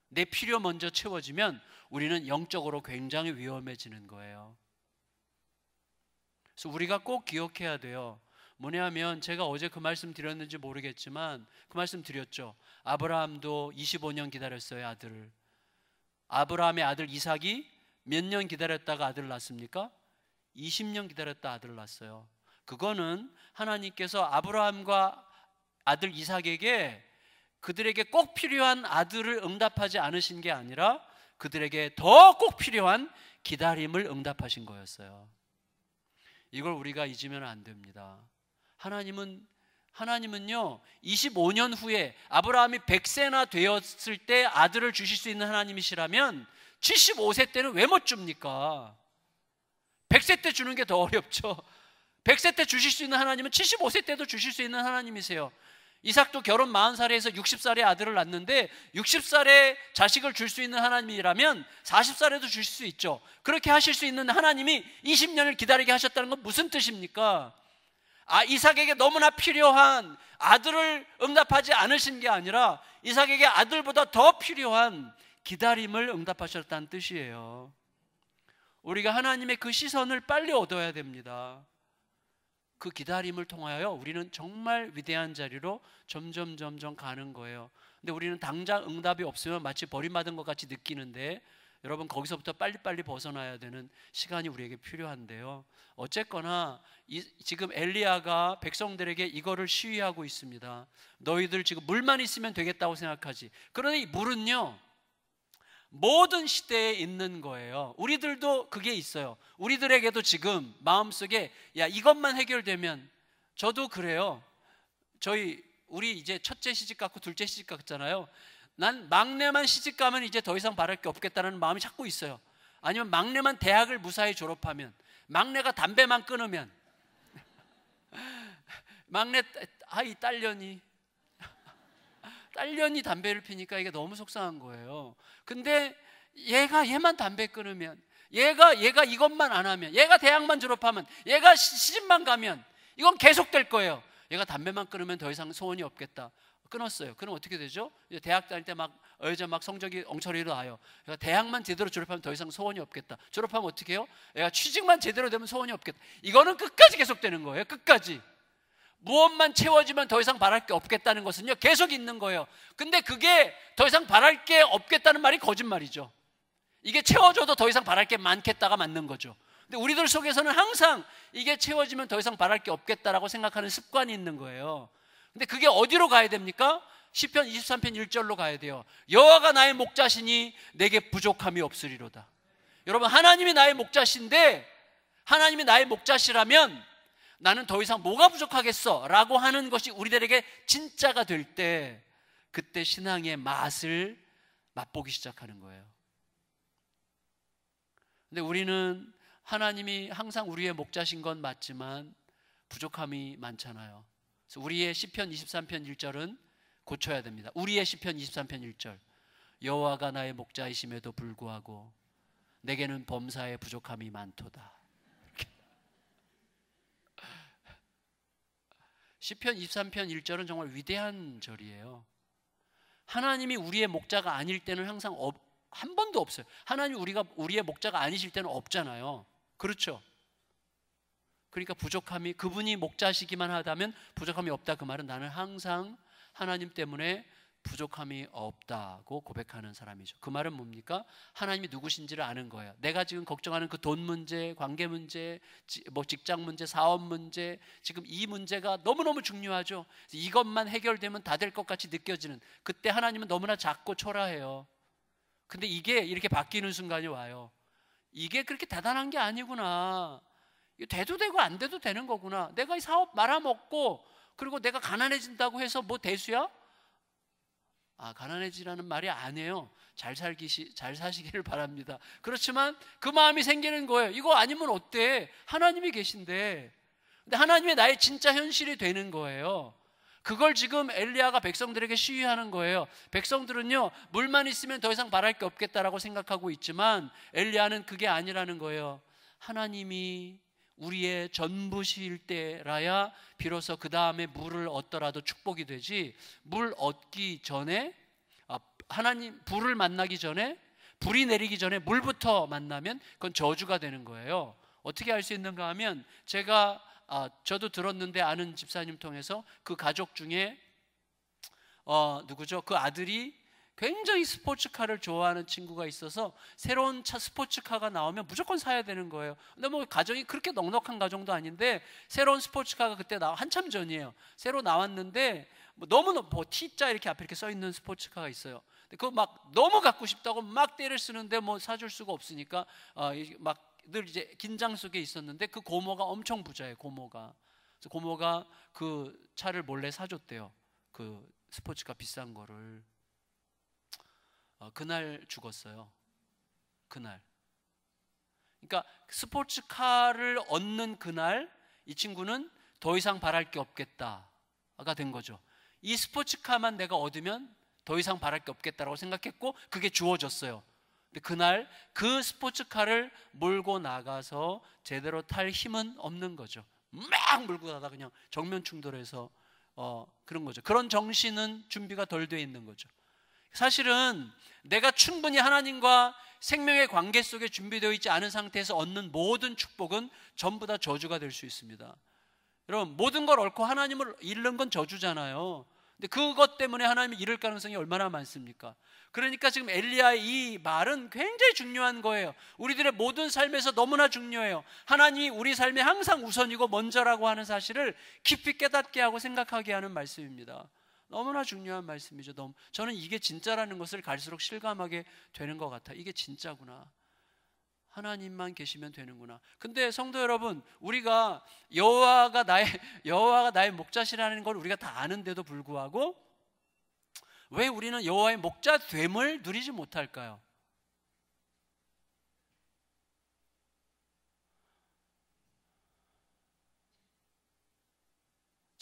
S1: 내 필요 먼저 채워지면 우리는 영적으로 굉장히 위험해지는 거예요. 그래서 우리가 꼭 기억해야 돼요. 뭐냐면 제가 어제 그 말씀 드렸는지 모르겠지만 그 말씀 드렸죠. 아브라함도 25년 기다렸어요, 아들을. 아브라함의 아들 이삭이 몇 년 기다렸다가 아들을 낳습니까? 20년 기다렸다 아들을 낳았어요. 그거는 하나님께서 아브라함과 아들 이삭에게 그들에게 꼭 필요한 아들을 응답하지 않으신 게 아니라 그들에게 더 꼭 필요한 기다림을 응답하신 거였어요. 이걸 우리가 잊으면 안 됩니다. 하나님은 하나님은요, 25년 후에 아브라함이 100세나 되었을 때 아들을 주실 수 있는 하나님이시라면 75세 때는 왜 못 줍니까? 100세 때 주는 게 더 어렵죠. 100세 때 주실 수 있는 하나님은 75세 때도 주실 수 있는 하나님이세요. 이삭도 결혼 40살에 해서 60살에 아들을 낳는데 60살에 자식을 줄 수 있는 하나님이라면 40살에도 주실 수 있죠. 그렇게 하실 수 있는 하나님이 20년을 기다리게 하셨다는 건 무슨 뜻입니까? 아, 이삭에게 너무나 필요한 아들을 응답하지 않으신 게 아니라 이삭에게 아들보다 더 필요한 기다림을 응답하셨다는 뜻이에요. 우리가 하나님의 그 시선을 빨리 얻어야 됩니다. 그 기다림을 통하여 우리는 정말 위대한 자리로 점점 점점 가는 거예요. 근데 우리는 당장 응답이 없으면 마치 버림받은 것 같이 느끼는데 여러분 거기서부터 빨리빨리 벗어나야 되는 시간이 우리에게 필요한데요. 어쨌거나 이, 지금 엘리야가 백성들에게 이거를 시위하고 있습니다. 너희들 지금 물만 있으면 되겠다고 생각하지. 그러나 이 물은요. 모든 시대에 있는 거예요. 우리들도 그게 있어요. 우리들에게도 지금 마음속에 야 이것만 해결되면 저도 그래요. 저희 우리 이제 첫째 시집 갖고 둘째 시집 갔잖아요. 난 막내만 시집 가면 이제 더 이상 바랄 게 없겠다는 마음이 자꾸 있어요. 아니면 막내만 대학을 무사히 졸업하면 막내가 담배만 끊으면 막내 아이 딸년이 딸년이 담배를 피니까 이게 너무 속상한 거예요. 근데 얘가 얘만 담배 끊으면 얘가 얘가 이것만 안 하면 얘가 대학만 졸업하면 얘가 시집만 가면 이건 계속 될 거예요. 얘가 담배만 끊으면 더 이상 소원이 없겠다. 끊었어요. 그럼 어떻게 되죠? 대학 다닐 때 막 여자 막 성적이 엉터리로 나요. 얘가 대학만 제대로 졸업하면 더 이상 소원이 없겠다. 졸업하면 어떻게 해요? 얘가 취직만 제대로 되면 소원이 없겠다. 이거는 끝까지 계속되는 거예요. 끝까지. 무엇만 채워지면 더 이상 바랄 게 없겠다는 것은요, 계속 있는 거예요. 근데 그게 더 이상 바랄 게 없겠다는 말이 거짓말이죠. 이게 채워져도 더 이상 바랄 게 많겠다가 맞는 거죠. 근데 우리들 속에서는 항상 이게 채워지면 더 이상 바랄 게 없겠다라고 생각하는 습관이 있는 거예요. 근데 그게 어디로 가야 됩니까? 10편 23편 1절로 가야 돼요. 여호와가 나의 목자시니 내게 부족함이 없으리로다. 여러분 하나님이 나의 목자신데 하나님이 나의 목자시라면 나는 더 이상 뭐가 부족하겠어? 라고 하는 것이 우리들에게 진짜가 될 때, 그때 신앙의 맛을 맛보기 시작하는 거예요. 근데 우리는 하나님이 항상 우리의 목자신 건 맞지만 부족함이 많잖아요. 그래서 우리의 시편 23편 1절은 고쳐야 됩니다. 우리의 시편 23편 1절. 여호와가 나의 목자이심에도 불구하고 내게는 범사의 부족함이 많도다. 시편 23편 1절은 정말 위대한 절이에요. 하나님이 우리의 목자가 아닐 때는 항상 없, 한 번도 없어요. 하나님 우리가 우리의 목자가 아니실 때는 없잖아요. 그렇죠? 그러니까 부족함이 그분이 목자시기만 하다면 부족함이 없다 그 말은 나는 항상 하나님 때문에 부족함이 없다고 고백하는 사람이죠. 그 말은 뭡니까? 하나님이 누구신지를 아는 거예요. 내가 지금 걱정하는 그 돈 문제, 관계 문제, 뭐 직장 문제, 사업 문제, 지금 이 문제가 너무너무 중요하죠. 이것만 해결되면 다 될 것 같이 느껴지는 그때 하나님은 너무나 작고 초라해요. 근데 이게 이렇게 바뀌는 순간이 와요. 이게 그렇게 대단한 게 아니구나. 돼도 되고 안 돼도 되는 거구나. 내가 이 사업 말아먹고 그리고 내가 가난해진다고 해서 뭐 대수야? 아, 가난해지라는 말이 아니에요. 잘 살기 잘 사시기를 바랍니다. 그렇지만 그 마음이 생기는 거예요. 이거 아니면 어때? 하나님이 계신데. 근데 하나님이 나의 진짜 현실이 되는 거예요. 그걸 지금 엘리야가 백성들에게 시위하는 거예요. 백성들은요, 물만 있으면 더 이상 바랄 게 없겠다라고 생각하고 있지만 엘리야는 그게 아니라는 거예요. 하나님이 우리의 전부실 때라야 비로소 그 다음에 물을 얻더라도 축복이 되지 물 얻기 전에 아, 하나님 불을 만나기 전에 불이 내리기 전에 물부터 만나면 그건 저주가 되는 거예요. 어떻게 알 수 있는가 하면 제가 아, 저도 들었는데 아는 집사님 통해서 그 가족 중에 어, 누구죠? 그 아들이 굉장히 스포츠카를 좋아하는 친구가 있어서 새로운 차 스포츠카가 나오면 무조건 사야 되는 거예요. 근데 뭐 가정이 그렇게 넉넉한 가정도 아닌데 새로운 스포츠카가 그때 나 한참 전이에요. 새로 나왔는데 뭐 너무 뭐 T자 이렇게 앞에 이렇게 써 있는 스포츠카가 있어요. 그거 막 너무 갖고 싶다고 막 때를 쓰는데 뭐 사줄 수가 없으니까 어, 막늘 이제 긴장 속에 있었는데 그 고모가 엄청 부자예요. 고모가 그래서 고모가 그 차를 몰래 사줬대요. 그 스포츠카 비싼 거를. 어, 그날 죽었어요. 그날. 그러니까 스포츠카를 얻는 그날 이 친구는 더 이상 바랄 게 없겠다가 된 거죠. 이 스포츠카만 내가 얻으면 더 이상 바랄 게 없겠다라고 생각했고 그게 주어졌어요. 근데 그날 그 스포츠카를 몰고 나가서 제대로 탈 힘은 없는 거죠. 막 몰고 가다 그냥 정면 충돌해서 어, 그런 거죠. 그런 정신은 준비가 덜 돼 있는 거죠. 사실은 내가 충분히 하나님과 생명의 관계 속에 준비되어 있지 않은 상태에서 얻는 모든 축복은 전부 다 저주가 될 수 있습니다. 여러분, 모든 걸 옳고 하나님을 잃는 건 저주잖아요. 근데 그것 때문에 하나님이 잃을 가능성이 얼마나 많습니까? 그러니까 지금 엘리야의 이 말은 굉장히 중요한 거예요. 우리들의 모든 삶에서 너무나 중요해요. 하나님이 우리 삶에 항상 우선이고 먼저라고 하는 사실을 깊이 깨닫게 하고 생각하게 하는 말씀입니다. 너무나 중요한 말씀이죠. 너무 저는 이게 진짜라는 것을 갈수록 실감하게 되는 것 같아. 이게 진짜구나. 하나님만 계시면 되는구나. 근데 성도 여러분, 우리가 여호와가 나의 여호와가 나의 목자시라는 걸 우리가 다 아는데도 불구하고 왜 우리는 여호와의 목자 됨을 누리지 못할까요?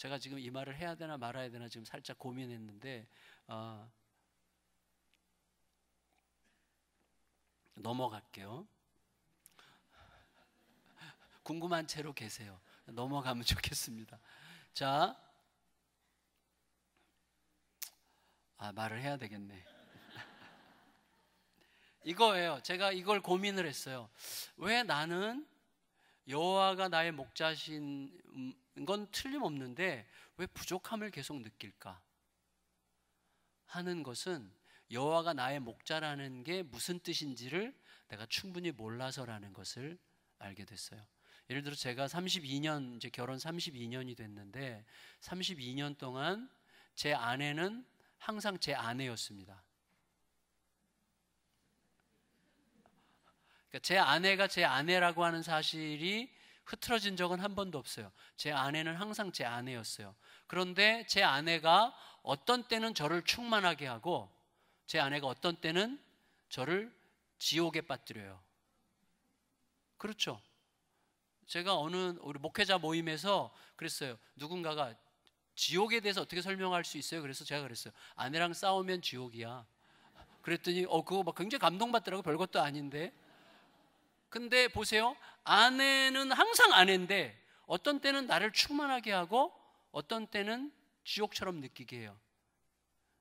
S1: 제가 지금 이 말을 해야 되나 말아야 되나 지금 살짝 고민했는데 어, 넘어갈게요. 궁금한 채로 계세요. 넘어가면 좋겠습니다. 자, 아 말을 해야 되겠네. 이거예요. 제가 이걸 고민을 했어요. 왜 나는 여호와가 나의 목자신 건 틀림없는데 왜 부족함을 계속 느낄까? 하는 것은 여호와가 나의 목자라는 게 무슨 뜻인지를 내가 충분히 몰라서라는 것을 알게 됐어요. 예를 들어 제가 32년 이제 결혼 32년이 됐는데 32년 동안 제 아내는 항상 제 아내였습니다. 그러니까 제 아내가 제 아내라고 하는 사실이 흐트러진 적은 한 번도 없어요. 제 아내는 항상 제 아내였어요. 그런데 제 아내가 어떤 때는 저를 충만하게 하고 제 아내가 어떤 때는 저를 지옥에 빠뜨려요. 그렇죠. 제가 어느 우리 목회자 모임에서 그랬어요. 누군가가 지옥에 대해서 어떻게 설명할 수 있어요? 그래서 제가 그랬어요. 아내랑 싸우면 지옥이야. 그랬더니 어 그거 막 굉장히 감동받더라고 별것도 아닌데 근데 보세요. 아내는 항상 아내인데 어떤 때는 나를 충만하게 하고 어떤 때는 지옥처럼 느끼게 해요.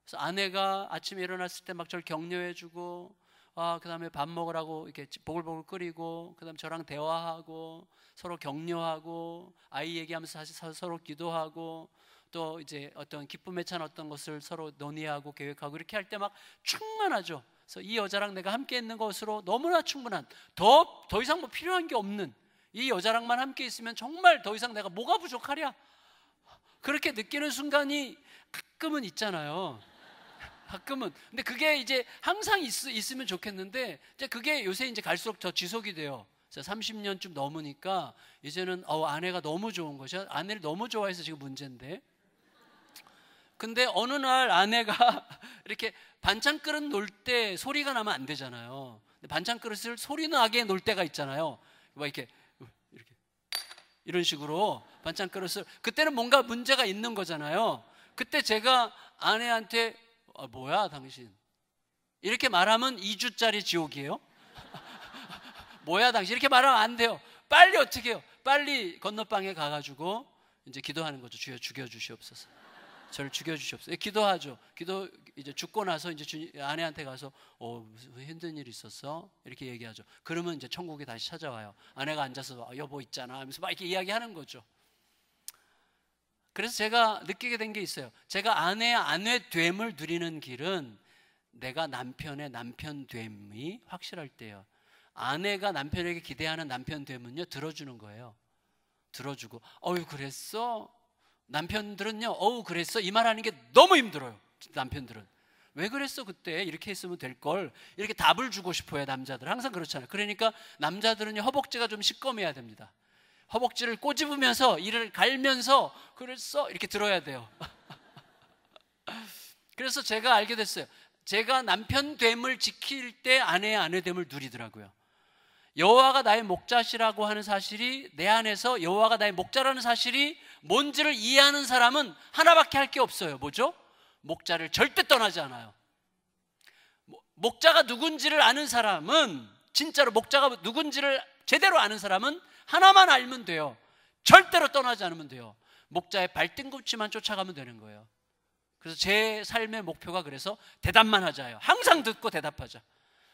S1: 그래서 아내가 아침에 일어났을 때 막 저를 격려해주고, 아, 그 다음에 밥 먹으라고 이렇게 보글보글 끓이고, 그 다음에 저랑 대화하고, 서로 격려하고, 아이 얘기하면서 사실 서로 기도하고, 또 이제 어떤 기쁨에 찬 어떤 것을 서로 논의하고 계획하고 이렇게 할 때 막 충만하죠. 그래서 이 여자랑 내가 함께 있는 것으로 너무나 충분한 더, 더 이상 뭐 필요한 게 없는 이 여자랑만 함께 있으면 정말 더 이상 내가 뭐가 부족하랴 그렇게 느끼는 순간이 가끔은 있잖아요. 가끔은. 근데 그게 이제 항상 있, 으면 좋겠는데 이제 그게 요새 이제 갈수록 더 지속이 돼요. 30년쯤 넘으니까 이제는 어, 아내가 너무 좋은 것이야. 아내를 너무 좋아해서 지금 문제인데. 근데 어느 날 아내가 이렇게 반찬 그릇 놓을 때 소리가 나면 안 되잖아요. 반찬 그릇을 소리 나게 놓을 때가 있잖아요. 막 이렇게 이렇게 이런 식으로 반찬 그릇을 그때는 뭔가 문제가 있는 거잖아요. 그때 제가 아내한테 아, 뭐야 당신 이렇게 말하면 2주짜리 지옥이에요. 뭐야 당신 이렇게 말하면 안 돼요. 빨리 어떻게 해요? 빨리 건너방에 가가지고 이제 기도하는 거죠. 주여 죽여 주시옵소서. 저를 죽여주시옵소서. 예, 기도하죠. 기도 이제 죽고 나서 이제 주, 아내한테 가서 어 힘든 일 있었어? 이렇게 얘기하죠. 그러면 이제 천국에 다시 찾아와요. 아내가 앉아서 아, 여보 있잖아 하면서 막 이렇게 이야기하는 거죠. 그래서 제가 느끼게 된 게 있어요. 제가 아내의 아내됨을 누리는 길은 내가 남편의 남편됨이 확실할 때요. 아내가 남편에게 기대하는 남편됨은요 들어주는 거예요. 들어주고 어유 그랬어? 남편들은요, 어우, 그랬어? 이 말 하는 게 너무 힘들어요. 남편들은. 왜 그랬어, 그때? 이렇게 했으면 될 걸. 이렇게 답을 주고 싶어요, 남자들. 항상 그렇잖아요. 그러니까 남자들은요, 허벅지가 좀 시꺼매야 됩니다. 허벅지를 꼬집으면서, 이를 갈면서, 그랬어? 이렇게 들어야 돼요. 그래서 제가 알게 됐어요. 제가 남편 됨을 지킬 때 아내의 아내됨을 누리더라고요. 여호와가 나의 목자시라고 하는 사실이 내 안에서 여호와가 나의 목자라는 사실이 뭔지를 이해하는 사람은 하나밖에 할 게 없어요. 뭐죠? 목자를 절대 떠나지 않아요. 목자가 누군지를 아는 사람은 진짜로 목자가 누군지를 제대로 아는 사람은 하나만 알면 돼요. 절대로 떠나지 않으면 돼요. 목자의 발등꿈치만 쫓아가면 되는 거예요. 그래서 제 삶의 목표가 그래서 대답만 하자요 항상 듣고 대답하자.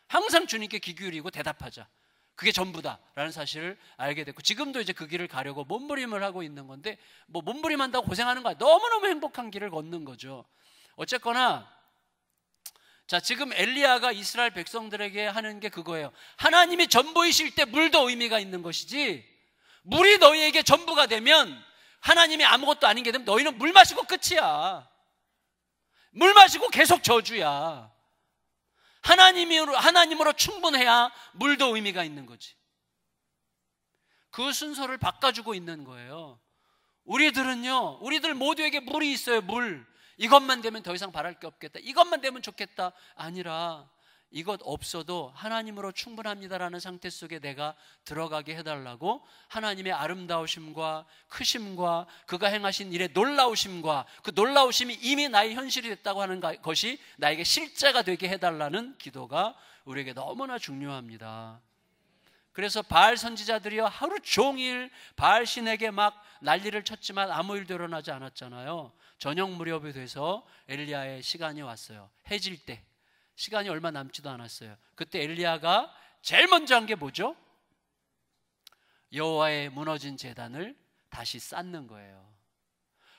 S1: 항상 주님께 귀 기울이고 대답하자. 그게 전부다라는 사실을 알게 됐고 지금도 이제 그 길을 가려고 몸부림을 하고 있는 건데 뭐 몸부림한다고 고생하는 거야 너무너무 행복한 길을 걷는 거죠. 어쨌거나 자 지금 엘리야가 이스라엘 백성들에게 하는 게 그거예요. 하나님이 전부이실 때 물도 의미가 있는 것이지 물이 너희에게 전부가 되면 하나님이 아무것도 아닌 게 되면 너희는 물 마시고 끝이야. 물 마시고 계속 저주야. 하나님으로, 하나님으로 충분해야 물도 의미가 있는 거지. 그 순서를 바꿔주고 있는 거예요. 우리들은요, 우리들 모두에게 물이 있어요, 물. 이것만 되면 더 이상 바랄 게 없겠다. 이것만 되면 좋겠다. 아니라 이것 없어도 하나님으로 충분합니다라는 상태 속에 내가 들어가게 해달라고 하나님의 아름다우심과 크심과 그가 행하신 일의 놀라우심과 그 놀라우심이 이미 나의 현실이 됐다고 하는 것이 나에게 실제가 되게 해달라는 기도가 우리에게 너무나 중요합니다. 그래서 바알 선지자들이요 하루 종일 바알 신에게 막 난리를 쳤지만 아무 일도 일어나지 않았잖아요. 저녁 무렵이 돼서 엘리야의 시간이 왔어요. 해질 때 시간이 얼마 남지도 않았어요. 그때 엘리야가 제일 먼저 한 게 뭐죠? 여호와의 무너진 재단을 다시 쌓는 거예요.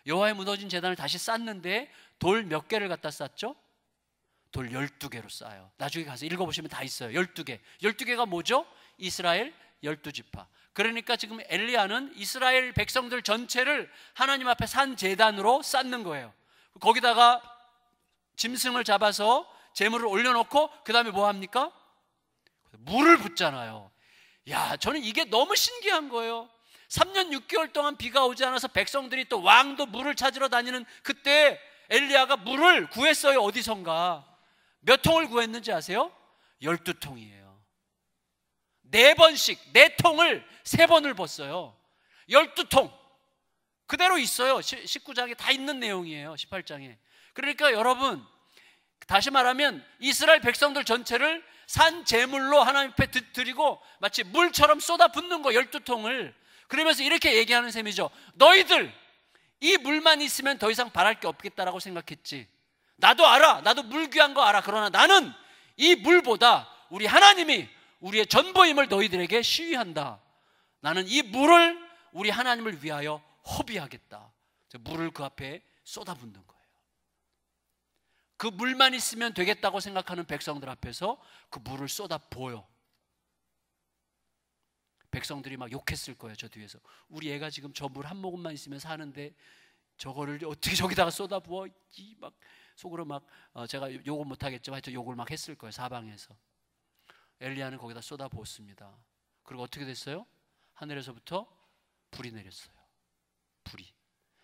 S1: 여호와의 무너진 재단을 다시 쌓는데 돌 몇 개를 갖다 쌓죠? 돌 12개로 쌓아요. 나중에 가서 읽어 보시면 다 있어요. 12개. 12개가 뭐죠? 이스라엘 12지파. 그러니까 지금 엘리야는 이스라엘 백성들 전체를 하나님 앞에 산 재단으로 쌓는 거예요. 거기다가 짐승을 잡아서 재물을 올려놓고 그 다음에 뭐 합니까? 물을 붓잖아요. 야, 저는 이게 너무 신기한 거예요. 3년 6개월 동안 비가 오지 않아서 백성들이 또 왕도 물을 찾으러 다니는 그때 엘리야가 물을 구했어요. 어디선가. 몇 통을 구했는지 아세요? 12통이에요. 네 번씩, 네 통을 세 번을 벗어요. 12통. 그대로 있어요. 19장에 다 있는 내용이에요. 18장에. 그러니까 여러분, 다시 말하면 이스라엘 백성들 전체를 산 제물로 하나님 앞에 드리고 마치 물처럼 쏟아붓는 거 열두 통을 그러면서 이렇게 얘기하는 셈이죠. 너희들 이 물만 있으면 더 이상 바랄 게 없겠다라고 생각했지. 나도 알아. 나도 물 귀한 거 알아. 그러나 나는 이 물보다 우리 하나님이 우리의 전부임을 너희들에게 시위한다. 나는 이 물을 우리 하나님을 위하여 허비하겠다. 물을 그 앞에 쏟아붓는 거예요. 그 물만 있으면 되겠다고 생각하는 백성들 앞에서 그 물을 쏟아 보여. 백성들이 막 욕했을 거예요, 저 뒤에서. 우리 애가 지금 저 물 한 모금만 있으면 사는데 저거를 어떻게 저기다가 쏟아 부어? 막 속으로 막 어, 제가 욕을 못 하겠지만 하여튼 욕을 막 했을 거예요, 사방에서. 엘리야는 거기다 쏟아 부었습니다. 그리고 어떻게 됐어요? 하늘에서부터 불이 내렸어요. 불이.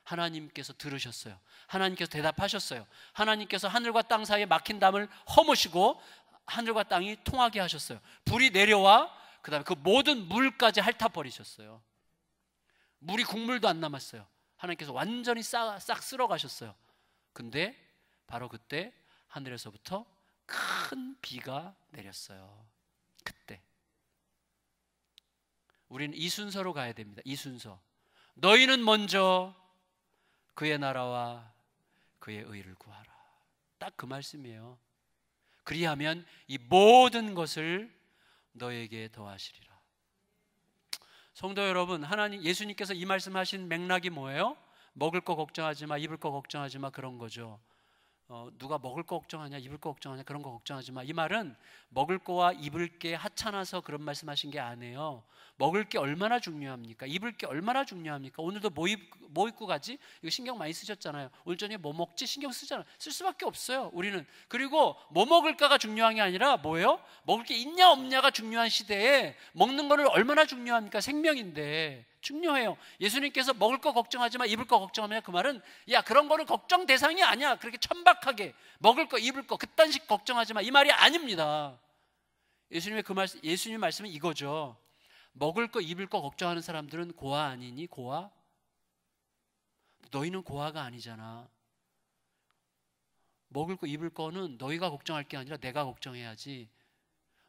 S1: 하나님께서 들으셨어요. 하나님께서 대답하셨어요. 하나님께서 하늘과 땅 사이에 막힌 담을 허무시고 하늘과 땅이 통하게 하셨어요. 불이 내려와 그다음에 그 모든 물까지 핥아 버리셨어요. 물이 국물도 안 남았어요. 하나님께서 완전히 싹, 싹 쓸어 가셨어요. 근데 바로 그때 하늘에서부터 큰 비가 내렸어요. 그때 우리는 이 순서로 가야 됩니다. 이 순서. 너희는 먼저 그의 나라와 그의 의를 구하라. 딱 그 말씀이에요. 그리하면 이 모든 것을 너에게 더하시리라. 성도 여러분, 하나님 예수님께서 이 말씀하신 맥락이 뭐예요? 먹을 거 걱정하지 마, 입을 거 걱정하지 마 그런 거죠. 어, 누가 먹을 거 걱정하냐, 입을 거 걱정하냐 그런 거 걱정하지 마. 이 말은 먹을 거와 입을 게 하찮아서 그런 말씀하신 게 아니에요. 먹을 게 얼마나 중요합니까? 입을 게 얼마나 중요합니까? 오늘도 뭐, 입, 뭐 입고 가지? 이거 신경 많이 쓰셨잖아요. 오늘 저녁에 뭐 먹지? 신경 쓰잖아요. 쓸 수밖에 없어요. 우리는 그리고 뭐 먹을까가 중요한 게 아니라 뭐예요? 먹을 게 있냐 없냐가 중요한 시대에 먹는 거는 얼마나 중요합니까? 생명인데 중요해요. 예수님께서 먹을 거 걱정하지 마, 입을 거 걱정하면 그 말은 야 그런 거는 걱정 대상이 아니야. 그렇게 천박하게 먹을 거, 입을 거 그딴식 걱정하지 마. 이 말이 아닙니다. 예수님의 그 말씀, 예수님 말씀은 이거죠. 먹을 거, 입을 거 걱정하는 사람들은 고아 아니니 고아? 너희는 고아가 아니잖아. 먹을 거, 입을 거는 너희가 걱정할 게 아니라 내가 걱정해야지.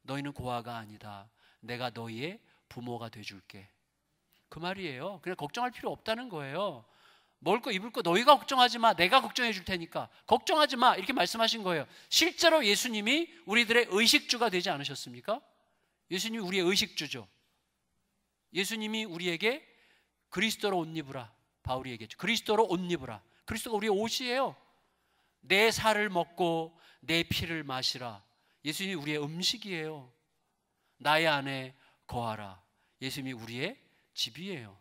S1: 너희는 고아가 아니다. 내가 너희의 부모가 돼줄게. 그 말이에요. 그냥 걱정할 필요 없다는 거예요. 먹을 거 입을 거 너희가 걱정하지 마. 내가 걱정해 줄 테니까. 걱정하지 마. 이렇게 말씀하신 거예요. 실제로 예수님이 우리들의 의식주가 되지 않으셨습니까? 예수님이 우리의 의식주죠. 예수님이 우리에게 그리스도로 옷 입으라. 바울이 얘기했죠. 그리스도로 옷 입으라. 그리스도가 우리의 옷이에요. 내 살을 먹고 내 피를 마시라. 예수님이 우리의 음식이에요. 나의 안에 거하라. 예수님이 우리의 집이에요.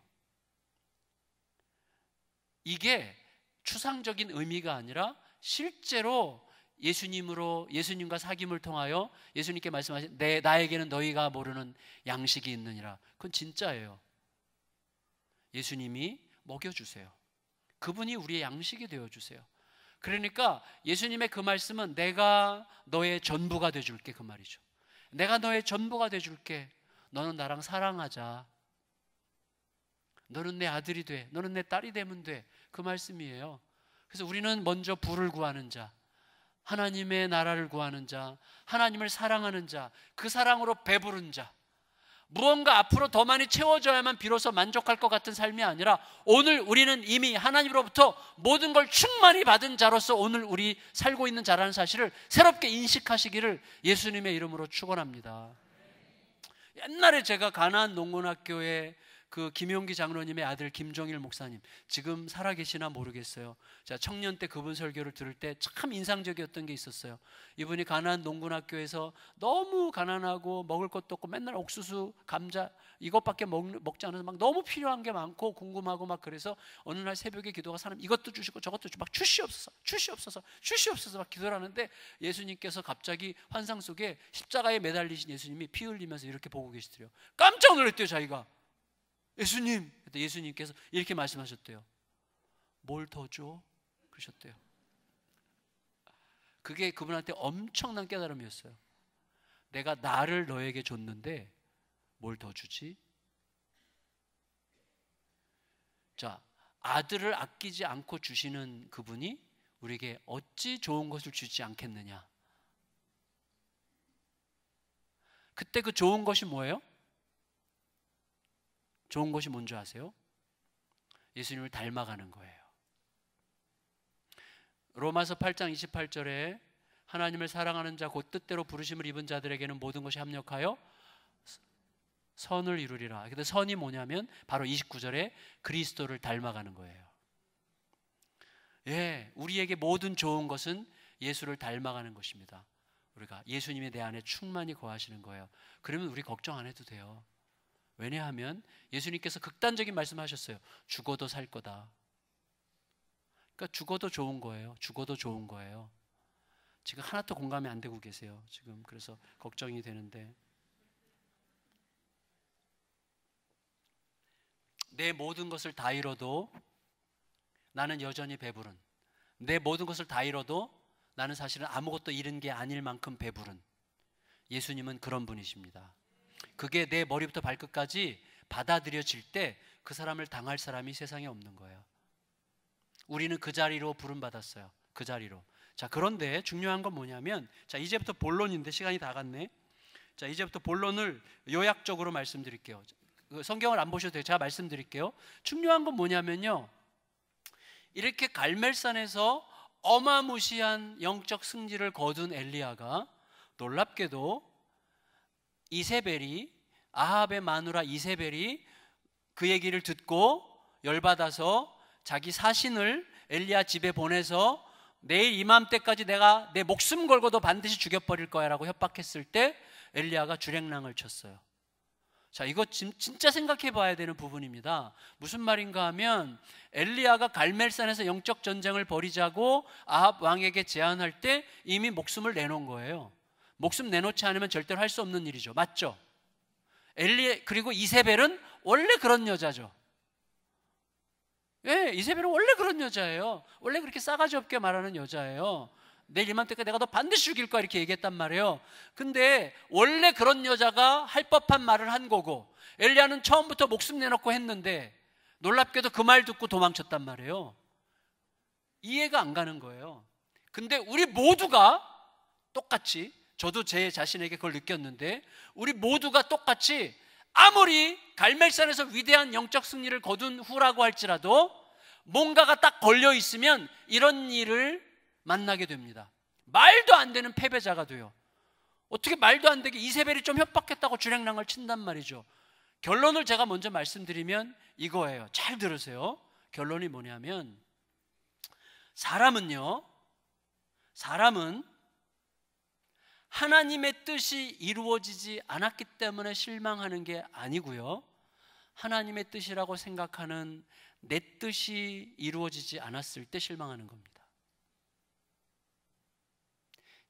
S1: 이게 추상적인 의미가 아니라 실제로 예수님으로 예수님과 사귐을 통하여 예수님께 말씀하신 내 나에게는 너희가 모르는 양식이 있느니라. 그건 진짜예요. 예수님이 먹여 주세요. 그분이 우리의 양식이 되어 주세요. 그러니까 예수님의 그 말씀은 내가 너의 전부가 돼 줄게 그 말이죠. 내가 너의 전부가 돼 줄게. 너는 나랑 사랑하자. 너는 내 아들이 돼. 너는 내 딸이 되면 돼. 그 말씀이에요. 그래서 우리는 먼저 부를 구하는 자, 하나님의 나라를 구하는 자, 하나님을 사랑하는 자, 그 사랑으로 배부른 자. 무언가 앞으로 더 많이 채워져야만 비로소 만족할 것 같은 삶이 아니라 오늘 우리는 이미 하나님으로부터 모든 걸 충만히 받은 자로서 오늘 우리 살고 있는 자라는 사실을 새롭게 인식하시기를 예수님의 이름으로 축원합니다. 옛날에 제가 가나안 농군학교에 그 김용기 장로님의 아들 김종일 목사님 지금 살아계시나 모르겠어요. 자 청년 때 그분 설교를 들을 때 참 인상적이었던 게 있었어요. 이분이 가난 농군학교에서 너무 가난하고 먹을 것도 없고 맨날 옥수수, 감자 이것밖에 먹, 먹지 않아서 막 너무 필요한 게 많고 궁금하고 막 그래서 어느 날 새벽에 기도가 사람 이것도 주시고 저것도 주고 막 주시옵소서, 주시옵소서, 주시옵소서 막 기도를 하는데 예수님께서 갑자기 환상 속에 십자가에 매달리신 예수님이 피 흘리면서 이렇게 보고 계시더래요. 깜짝 놀랐대요 자기가. 예수님. 예수님께서 이렇게 말씀하셨대요. 뭘 더 줘? 그러셨대요. 그게 그분한테 엄청난 깨달음이었어요. 내가 나를 너에게 줬는데 뭘 더 주지? 자, 아들을 아끼지 않고 주시는 그분이 우리에게 어찌 좋은 것을 주지 않겠느냐? 그때 그 좋은 것이 뭐예요? 좋은 것이 뭔지 아세요? 예수님을 닮아가는 거예요. 로마서 8장 28절에 하나님을 사랑하는 자 곧 뜻대로 부르심을 입은 자들에게는 모든 것이 합력하여 선을 이루리라. 근데 선이 뭐냐면 바로 29절에 그리스도를 닮아가는 거예요. 예, 우리에게 모든 좋은 것은 예수를 닮아가는 것입니다. 우리가 예수님이 내 안에 충만히 거하시는 거예요. 그러면 우리 걱정 안 해도 돼요. 왜냐하면 예수님께서 극단적인 말씀하셨어요. 죽어도 살 거다. 그러니까 죽어도 좋은 거예요. 죽어도 좋은 거예요. 지금 하나도 공감이 안 되고 계세요. 지금 그래서 걱정이 되는데 내 모든 것을 다 잃어도 나는 여전히 배부른 내 모든 것을 다 잃어도 나는 사실은 아무것도 잃은 게 아닐 만큼 배부른 예수님은 그런 분이십니다. 그게 내 머리부터 발끝까지 받아들여질 때 그 사람을 당할 사람이 세상에 없는 거예요. 우리는 그 자리로 부름받았어요. 그 자리로. 자, 그런데 중요한 건 뭐냐면, 자, 이제부터 본론인데 시간이 다 갔네. 자, 이제부터 본론을 요약적으로 말씀드릴게요. 그 성경을 안 보셔도 돼요. 제가 말씀드릴게요. 중요한 건 뭐냐면요. 이렇게 갈멜산에서 어마무시한 영적 승리를 거둔 엘리야가 놀랍게도 이세벨이 아합의 마누라 이세벨이 그 얘기를 듣고 열받아서 자기 사신을 엘리야 집에 보내서 내일 이맘때까지 내가 내 목숨 걸고도 반드시 죽여버릴 거야라고 협박했을 때 엘리야가 주랭랑을 쳤어요. 자, 이거 진짜 생각해 봐야 되는 부분입니다. 무슨 말인가 하면 엘리야가 갈멜산에서 영적 전쟁을 벌이자고 아합 왕에게 제안할 때 이미 목숨을 내놓은 거예요. 목숨 내놓지 않으면 절대로 할 수 없는 일이죠. 맞죠? 엘리 그리고 이세벨은 원래 그런 여자죠. 예, 이세벨은 원래 그런 여자예요. 원래 그렇게 싸가지 없게 말하는 여자예요. 내일 이맘때까지 내가 너 반드시 죽일 거야 이렇게 얘기했단 말이에요. 근데 원래 그런 여자가 할 법한 말을 한 거고 엘리야는 처음부터 목숨 내놓고 했는데 놀랍게도 그 말 듣고 도망쳤단 말이에요. 이해가 안 가는 거예요. 근데 우리 모두가 똑같이 저도 제 자신에게 그걸 느꼈는데 우리 모두가 똑같이 아무리 갈멜산에서 위대한 영적 승리를 거둔 후라고 할지라도 뭔가가 딱 걸려 있으면 이런 일을 만나게 됩니다. 말도 안 되는 패배자가 돼요. 어떻게 말도 안 되게 이세벨이 좀 협박했다고 주랭랑을 친단 말이죠. 결론을 제가 먼저 말씀드리면 이거예요. 잘 들으세요. 결론이 뭐냐면 사람은요. 사람은 하나님의 뜻이 이루어지지 않았기 때문에 실망하는 게 아니고요. 하나님의 뜻이라고 생각하는 내 뜻이 이루어지지 않았을 때 실망하는 겁니다.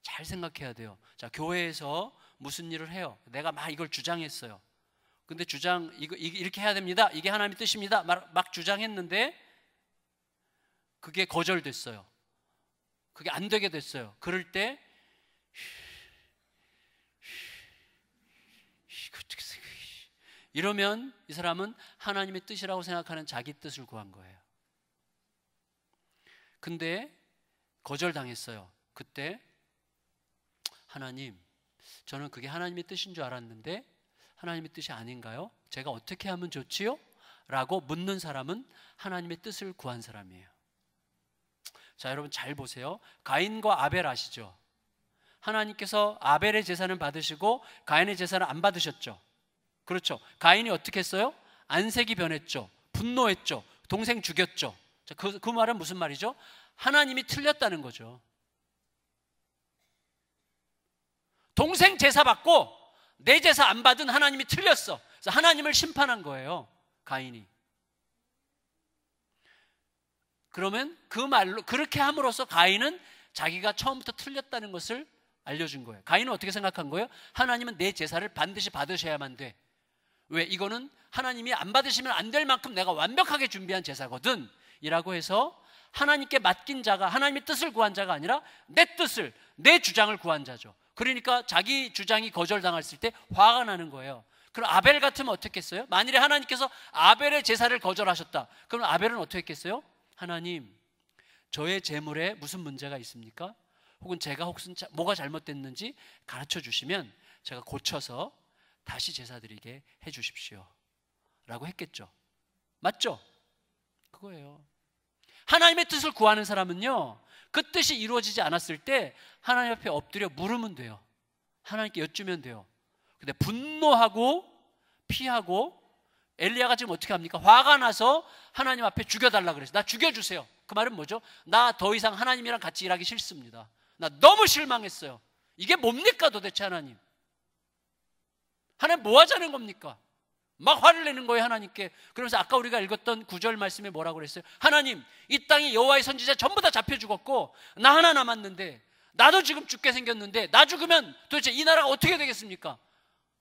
S1: 잘 생각해야 돼요. 자, 교회에서 무슨 일을 해요? 내가 막 이걸 주장했어요. 근데 주장 이거 이렇게 해야 됩니다. 이게 하나님의 뜻입니다. 막, 막 주장했는데 그게 거절됐어요. 그게 안 되게 됐어요. 그럴 때 이러면 이 사람은 하나님의 뜻이라고 생각하는 자기 뜻을 구한 거예요. 근데 거절당했어요. 그때 하나님, 저는 그게 하나님의 뜻인 줄 알았는데 하나님의 뜻이 아닌가요? 제가 어떻게 하면 좋지요? 라고 묻는 사람은 하나님의 뜻을 구한 사람이에요. 자, 여러분 잘 보세요. 가인과 아벨 아시죠? 하나님께서 아벨의 재산을 받으시고 가인의 재산을 안 받으셨죠. 그렇죠. 가인이 어떻게 했어요? 안색이 변했죠. 분노했죠. 동생 죽였죠. 자, 그, 그 말은 무슨 말이죠? 하나님이 틀렸다는 거죠. 동생 제사 받고 내 제사 안 받은 하나님이 틀렸어. 그래서 하나님을 심판한 거예요. 가인이. 그러면 그 말로 그렇게 함으로써 가인은 자기가 처음부터 틀렸다는 것을 알려준 거예요. 가인은 어떻게 생각한 거예요? 하나님은 내 제사를 반드시 받으셔야만 돼. 왜? 이거는 하나님이 안 받으시면 안 될 만큼 내가 완벽하게 준비한 제사거든. 이라고 해서 하나님께 맡긴 자가 하나님의 뜻을 구한 자가 아니라 내 뜻을, 내 주장을 구한 자죠. 그러니까 자기 주장이 거절당했을 때 화가 나는 거예요. 그럼 아벨 같으면 어떻겠어요? 만일에 하나님께서 아벨의 제사를 거절하셨다. 그럼 아벨은 어떻게 했겠어요? 하나님, 저의 재물에 무슨 문제가 있습니까? 혹은 제가 혹시 뭐가 잘못됐는지 가르쳐 주시면 제가 고쳐서 다시 제사 드리게 해 주십시오. 라고 했겠죠. 맞죠? 그거예요. 하나님의 뜻을 구하는 사람은요, 그 뜻이 이루어지지 않았을 때 하나님 앞에 엎드려 물으면 돼요. 하나님께 여쭈면 돼요. 근데 분노하고 피하고 엘리야가 지금 어떻게 합니까? 화가 나서 하나님 앞에 죽여달라 그랬어요. 나 죽여주세요. 그 말은 뭐죠? 나 더 이상 하나님이랑 같이 일하기 싫습니다. 나 너무 실망했어요. 이게 뭡니까 도대체 하나님? 하나님 뭐 하자는 겁니까? 막 화를 내는 거예요 하나님께 그러면서 아까 우리가 읽었던 구절 말씀에 뭐라고 그랬어요 하나님 이 땅에 여호와의 선지자 전부 다 잡혀 죽었고 나 하나 남았는데 나도 지금 죽게 생겼는데 나 죽으면 도대체 이 나라가 어떻게 되겠습니까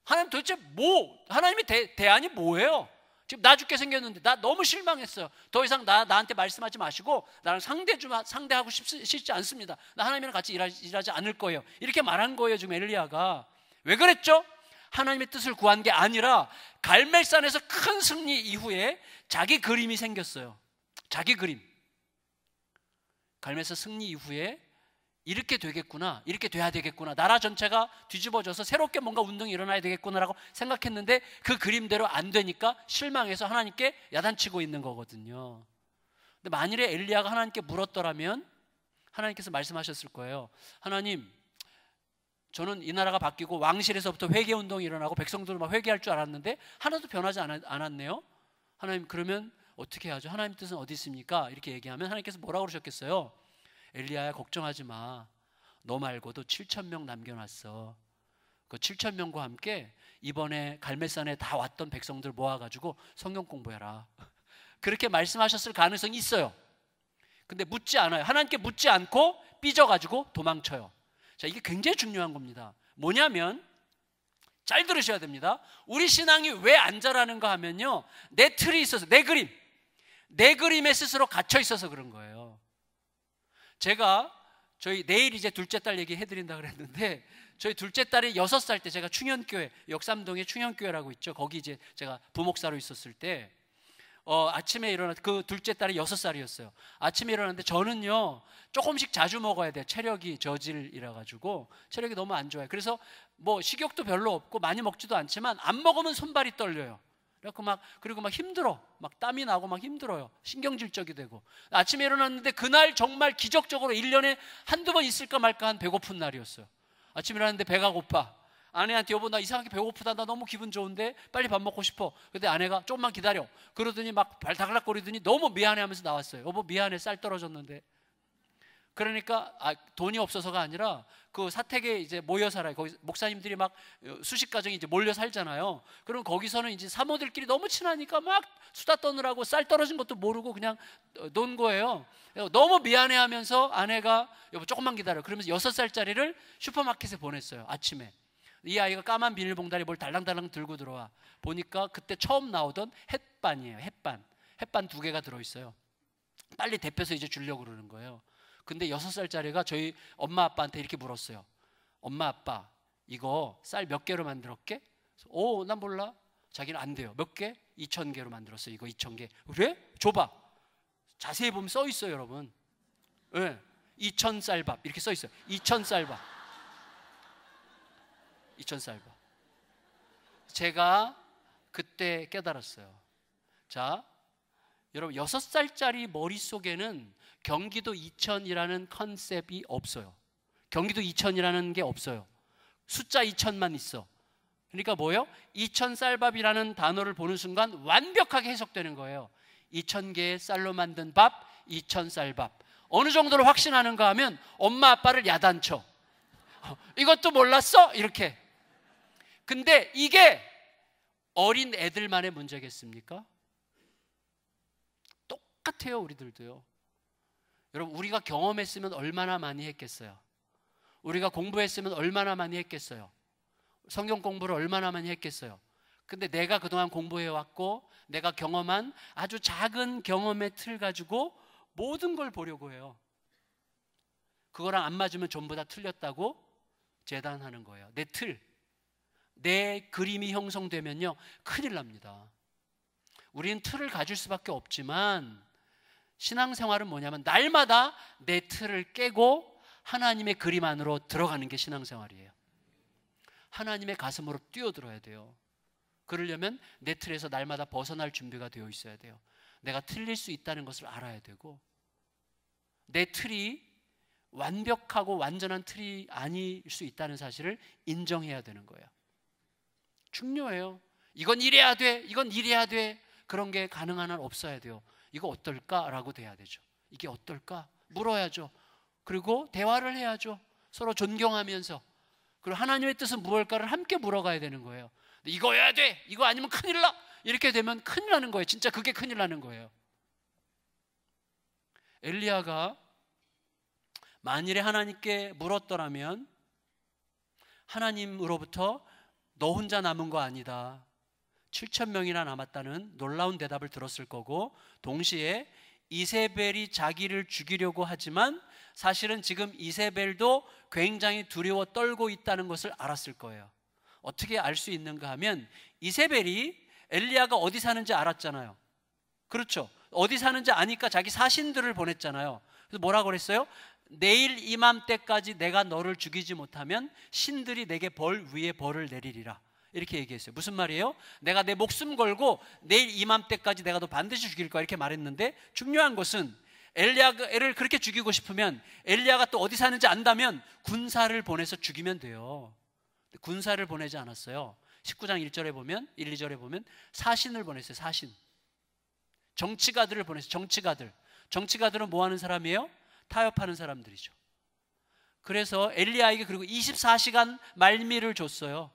S1: 하나님 도대체 뭐 하나님의 대, 대안이 뭐예요 지금 나 죽게 생겼는데 나 너무 실망했어요 더 이상 나, 나한테 말씀하지 마시고 나랑 상대 좀 상대하고 싶, 싶지 않습니다. 나 하나님이랑 같이 일하지, 일하지 않을 거예요. 이렇게 말한 거예요 지금 엘리야가. 왜 그랬죠? 하나님의 뜻을 구한 게 아니라 갈멜산에서 큰 승리 이후에 자기 그림이 생겼어요. 자기 그림. 갈멜산 승리 이후에 이렇게 되겠구나, 이렇게 돼야 되겠구나, 나라 전체가 뒤집어져서 새롭게 뭔가 운동이 일어나야 되겠구나라고 생각했는데 그 그림대로 안 되니까 실망해서 하나님께 야단치고 있는 거거든요. 근데 만일에 엘리야가 하나님께 물었더라면 하나님께서 말씀하셨을 거예요. 하나님, 저는 이 나라가 바뀌고 왕실에서부터 회개 운동이 일어나고 백성들은 막 회개할 줄 알았는데 하나도 변하지 않았네요. 하나님 그러면 어떻게 하죠? 하나님 뜻은 어디 있습니까? 이렇게 얘기하면 하나님께서 뭐라고 그러셨겠어요? 엘리야야 걱정하지 마. 너 말고도 7천 명 남겨놨어. 그 7천 명과 함께 이번에 갈매산에 다 왔던 백성들 모아가지고 성경 공부해라. 그렇게 말씀하셨을 가능성이 있어요. 근데 묻지 않아요. 하나님께 묻지 않고 삐져가지고 도망쳐요. 자, 이게 굉장히 중요한 겁니다. 뭐냐면 잘 들으셔야 됩니다. 우리 신앙이 왜 안 자라는가 하면요. 내 틀이 있어서 내 그림. 내 그림에 스스로 갇혀 있어서 그런 거예요. 제가 저희 내일 이제 둘째 딸 얘기 해드린다 그랬는데 저희 둘째 딸이 여섯 살 때 제가 충현교회 역삼동에 충현교회라고 있죠. 거기 이제 제가 부목사로 있었을 때 어, 아침에 일어났 그 둘째 딸이 여섯 살이었어요. 아침에 일어났는데 저는요 조금씩 자주 먹어야 돼요. 체력이 저질이라 가지고 체력이 너무 안 좋아요. 그래서 뭐 식욕도 별로 없고 많이 먹지도 않지만 안 먹으면 손발이 떨려요. 그래갖고 막 그리고 막 힘들어, 막 땀이 나고 막 힘들어요. 신경질적이 되고. 아침에 일어났는데 그날 정말 기적적으로 1년에 한두 번 있을까 말까 한 배고픈 날이었어요. 아침에 일어났는데 배가 고파. 아내한테 여보 나 이상하게 배고프다. 나 너무 기분 좋은데 빨리 밥 먹고 싶어. 근데 아내가 조금만 기다려. 그러더니 막 발다글락거리더니 너무 미안해 하면서 나왔어요 여보 미안해. 쌀 떨어졌는데 그러니까 아, 돈이 없어서가 아니라 그 사택에 이제 모여 살아요. 거기 목사님들이 막 수십 가정이 이제 몰려 살잖아요. 그럼 거기서는 이제 사모들끼리 너무 친하니까 막 수다 떠느라고 쌀 떨어진 것도 모르고 그냥 논 거예요. 너무 미안해하면서 아내가 여보 조금만 기다려. 그러면서 여섯 살짜리를 슈퍼마켓에 보냈어요. 아침에. 이 아이가 까만 비닐봉다리 뭘 달랑달랑 들고 들어와 보니까 그때 처음 나오던 햇반이에요. 햇반. 햇반 두 개가 들어 있어요. 빨리 데펴서 이제 주려고 그러는 거예요. 근데 여섯 살짜리가 저희 엄마 아빠한테 이렇게 물었어요. 엄마 아빠 이거 쌀 몇 개로 만들었게? 오, 난 몰라. 자기는 안 돼요. 몇 개? 2천 개로 만들었어. 이거 2천 개. 그래? 줘봐. 자세히 보면 써 있어요, 여러분. 예. 네. 2천 쌀밥 이렇게 써 있어요. 2천 쌀밥. 2천 쌀밥. 제가 그때 깨달았어요. 자, 여러분 여섯 살짜리 머릿속에는 경기도 이천이라는 컨셉이 없어요. 경기도 이천이라는 게 없어요. 숫자 이천만 있어. 그러니까 뭐요? 이천 쌀밥이라는 단어를 보는 순간 완벽하게 해석되는 거예요. 이천 개의 쌀로 만든 밥, 이천 쌀밥. 어느 정도로 확신하는가 하면 엄마 아빠를 야단쳐. 이것도 몰랐어? 이렇게. 근데 이게 어린 애들만의 문제겠습니까? 똑같아요, 우리들도요. 여러분 우리가 경험했으면 얼마나 많이 했겠어요. 우리가 공부했으면 얼마나 많이 했겠어요. 성경 공부를 얼마나 많이 했겠어요. 근데 내가 그동안 공부해 왔고 내가 경험한 아주 작은 경험의 틀 가지고 모든 걸 보려고 해요. 그거랑 안 맞으면 전부 다 틀렸다고 재단하는 거예요. 내 틀. 내 그림이 형성되면요. 큰일 납니다. 우리는 틀을 가질 수밖에 없지만 신앙생활은 뭐냐면 날마다 내 틀을 깨고 하나님의 그림 안으로 들어가는 게 신앙생활이에요. 하나님의 가슴으로 뛰어들어야 돼요. 그러려면 내 틀에서 날마다 벗어날 준비가 되어 있어야 돼요. 내가 틀릴 수 있다는 것을 알아야 되고 내 틀이 완벽하고 완전한 틀이 아닐 수 있다는 사실을 인정해야 되는 거예요. 중요해요. 이건 이래야 돼. 이건 이래야 돼. 그런 게 가능한 한 없어야 돼요. 이거 어떨까라고 돼야 되죠. 이게 어떨까? 물어야죠. 그리고 대화를 해야죠. 서로 존경하면서. 그리고 하나님의 뜻은 무엇일까를 함께 물어가야 되는 거예요. 이거 해야 돼. 이거 아니면 큰일 나. 이렇게 되면 큰일 나는 거예요. 진짜 그게 큰일 나는 거예요. 엘리야가 만일에 하나님께 물었더라면 하나님으로부터 너 혼자 남은 거 아니다. 7천 명이나 남았다는 놀라운 대답을 들었을 거고 동시에 이세벨이 자기를 죽이려고 하지만 사실은 지금 이세벨도 굉장히 두려워 떨고 있다는 것을 알았을 거예요. 어떻게 알 수 있는가 하면 이세벨이 엘리야가 어디 사는지 알았잖아요. 그렇죠. 어디 사는지 아니까 자기 사신들을 보냈잖아요. 그래서 뭐라고 그랬어요? 내일 이맘때까지 내가 너를 죽이지 못하면 신들이 내게 벌 위에 벌을 내리리라. 이렇게 얘기했어요. 무슨 말이에요? 내가 내 목숨 걸고 내일 이맘때까지 내가 너 반드시 죽일 거야 이렇게 말했는데 중요한 것은 엘리야를 그렇게 죽이고 싶으면 엘리야가 또 어디 사는지 안다면 군사를 보내서 죽이면 돼요. 군사를 보내지 않았어요. 19장 1절에 보면 1, 2절에 보면 사신을 보냈어요. 사신. 정치가들을 보냈어요. 정치가들. 정치가들은 뭐 하는 사람이에요? 타협하는 사람들이죠. 그래서 엘리야에게 그리고 24시간 말미를 줬어요.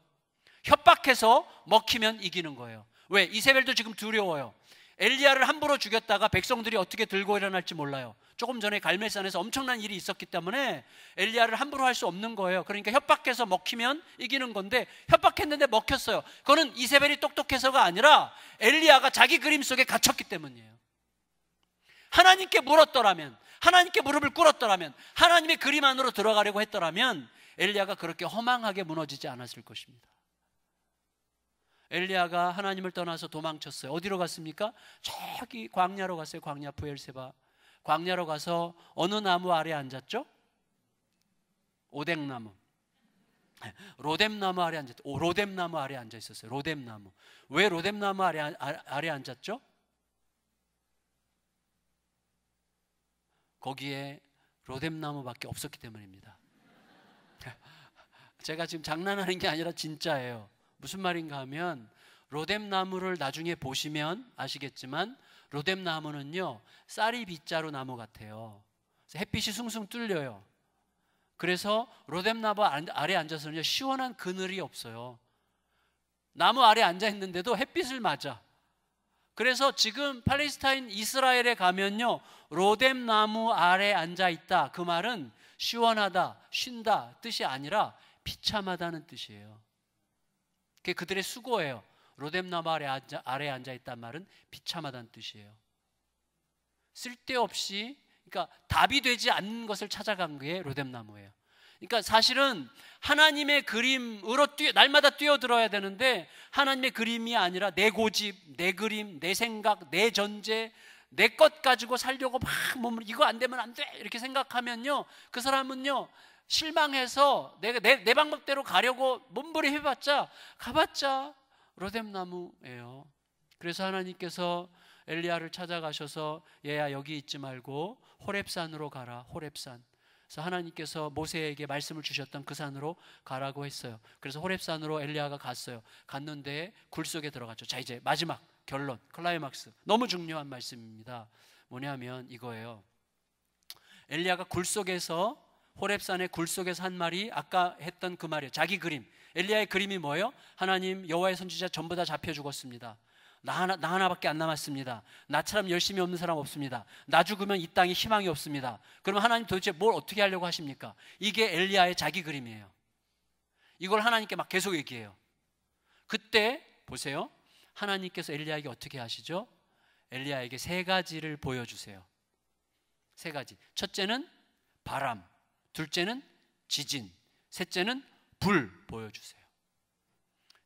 S1: 협박해서 먹히면 이기는 거예요. 왜? 이세벨도 지금 두려워요. 엘리야를 함부로 죽였다가 백성들이 어떻게 들고 일어날지 몰라요. 조금 전에 갈멜산에서 엄청난 일이 있었기 때문에 엘리야를 함부로 할 수 없는 거예요. 그러니까 협박해서 먹히면 이기는 건데 협박했는데 먹혔어요. 그거는 이세벨이 똑똑해서가 아니라 엘리야가 자기 그림 속에 갇혔기 때문이에요. 하나님께 물었더라면, 하나님께 무릎을 꿇었더라면, 하나님의 그림 안으로 들어가려고 했더라면 엘리야가 그렇게 허망하게 무너지지 않았을 것입니다. 엘리야가 하나님을 떠나서 도망쳤어요. 어디로 갔습니까? 저기 광야로 갔어요. 광야 부엘세바. 광야로 가서 어느 나무 아래 앉았죠? 오뎅나무. 로뎀나무 아래 앉았. 오, 로뎀나무 아래 앉아 있었어요. 로뎀나무. 왜 로뎀나무 아래 아, 아래 앉았죠? 거기에 로뎀나무밖에 없었기 때문입니다. 제가 지금 장난하는 게 아니라 진짜예요. 무슨 말인가 하면 로뎀 나무를 나중에 보시면 아시겠지만 로뎀 나무는요 쌀이 빗자루 나무 같아요. 햇빛이 숭숭 뚫려요. 그래서 로뎀 나무 아래 앉아서는요 시원한 그늘이 없어요. 나무 아래 앉아 있는데도 햇빛을 맞아. 그래서 지금 팔레스타인 이스라엘에 가면요 로뎀 나무 아래 앉아 있다. 그 말은 시원하다, 쉰다 뜻이 아니라 비참하다는 뜻이에요. 그게 그들의 수고예요. 로뎀나무 아래 앉아, 아래 앉아 있단 말은 비참하다는 뜻이에요. 쓸데없이 그러니까 답이 되지 않는 것을 찾아간 게 로뎀나무예요. 그러니까 사실은 하나님의 그림으로 뛰어, 날마다 뛰어들어야 되는데 하나님의 그림이 아니라 내 고집, 내 그림, 내 생각, 내 전제, 내 것 가지고 살려고 막 몸을 이거 안 되면 안 돼 이렇게 생각하면요 그 사람은요 실망해서 내가 내, 내 방법대로 가려고 몸부림 해봤자 가봤자 로뎀나무예요. 그래서 하나님께서 엘리야를 찾아가셔서 얘야 여기 있지 말고 호렙산으로 가라. 호렙산. 그래서 하나님께서 모세에게 말씀을 주셨던 그 산으로 가라고 했어요. 그래서 호렙산으로 엘리야가 갔어요. 갔는데 굴 속에 들어갔죠. 자 이제 마지막 결론 클라이막스 너무 중요한 말씀입니다. 뭐냐면 이거예요. 엘리야가 굴 속에서 호랩산의 굴 속에서 한 말이 아까 했던 그 말이에요. 자기 그림. 엘리야의 그림이 뭐예요? 하나님 여호와의 선지자 전부 다 잡혀 죽었습니다. 나 하나 나 하나밖에 안 남았습니다. 나처럼 열심히 없는 사람 없습니다. 나 죽으면 이 땅에 희망이 없습니다. 그럼 하나님 도대체 뭘 어떻게 하려고 하십니까? 이게 엘리야의 자기 그림이에요. 이걸 하나님께 막 계속 얘기해요. 그때 보세요. 하나님께서 엘리야에게 어떻게 하시죠? 엘리야에게 세 가지를 보여주세요. 세 가지. 첫째는 바람. 둘째는 지진, 셋째는 불 보여주세요.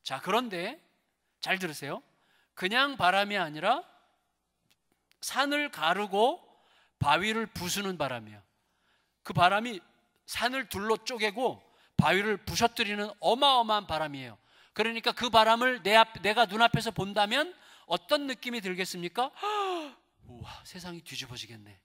S1: 자, 그런데 잘 들으세요. 그냥 바람이 아니라 산을 가르고 바위를 부수는 바람이야. 그 바람이 산을 둘로 쪼개고 바위를 부셔뜨리는 어마어마한 바람이에요. 그러니까 그 바람을 내 앞, 내가 눈앞에서 본다면 어떤 느낌이 들겠습니까? 우와, 세상이 뒤집어지겠네.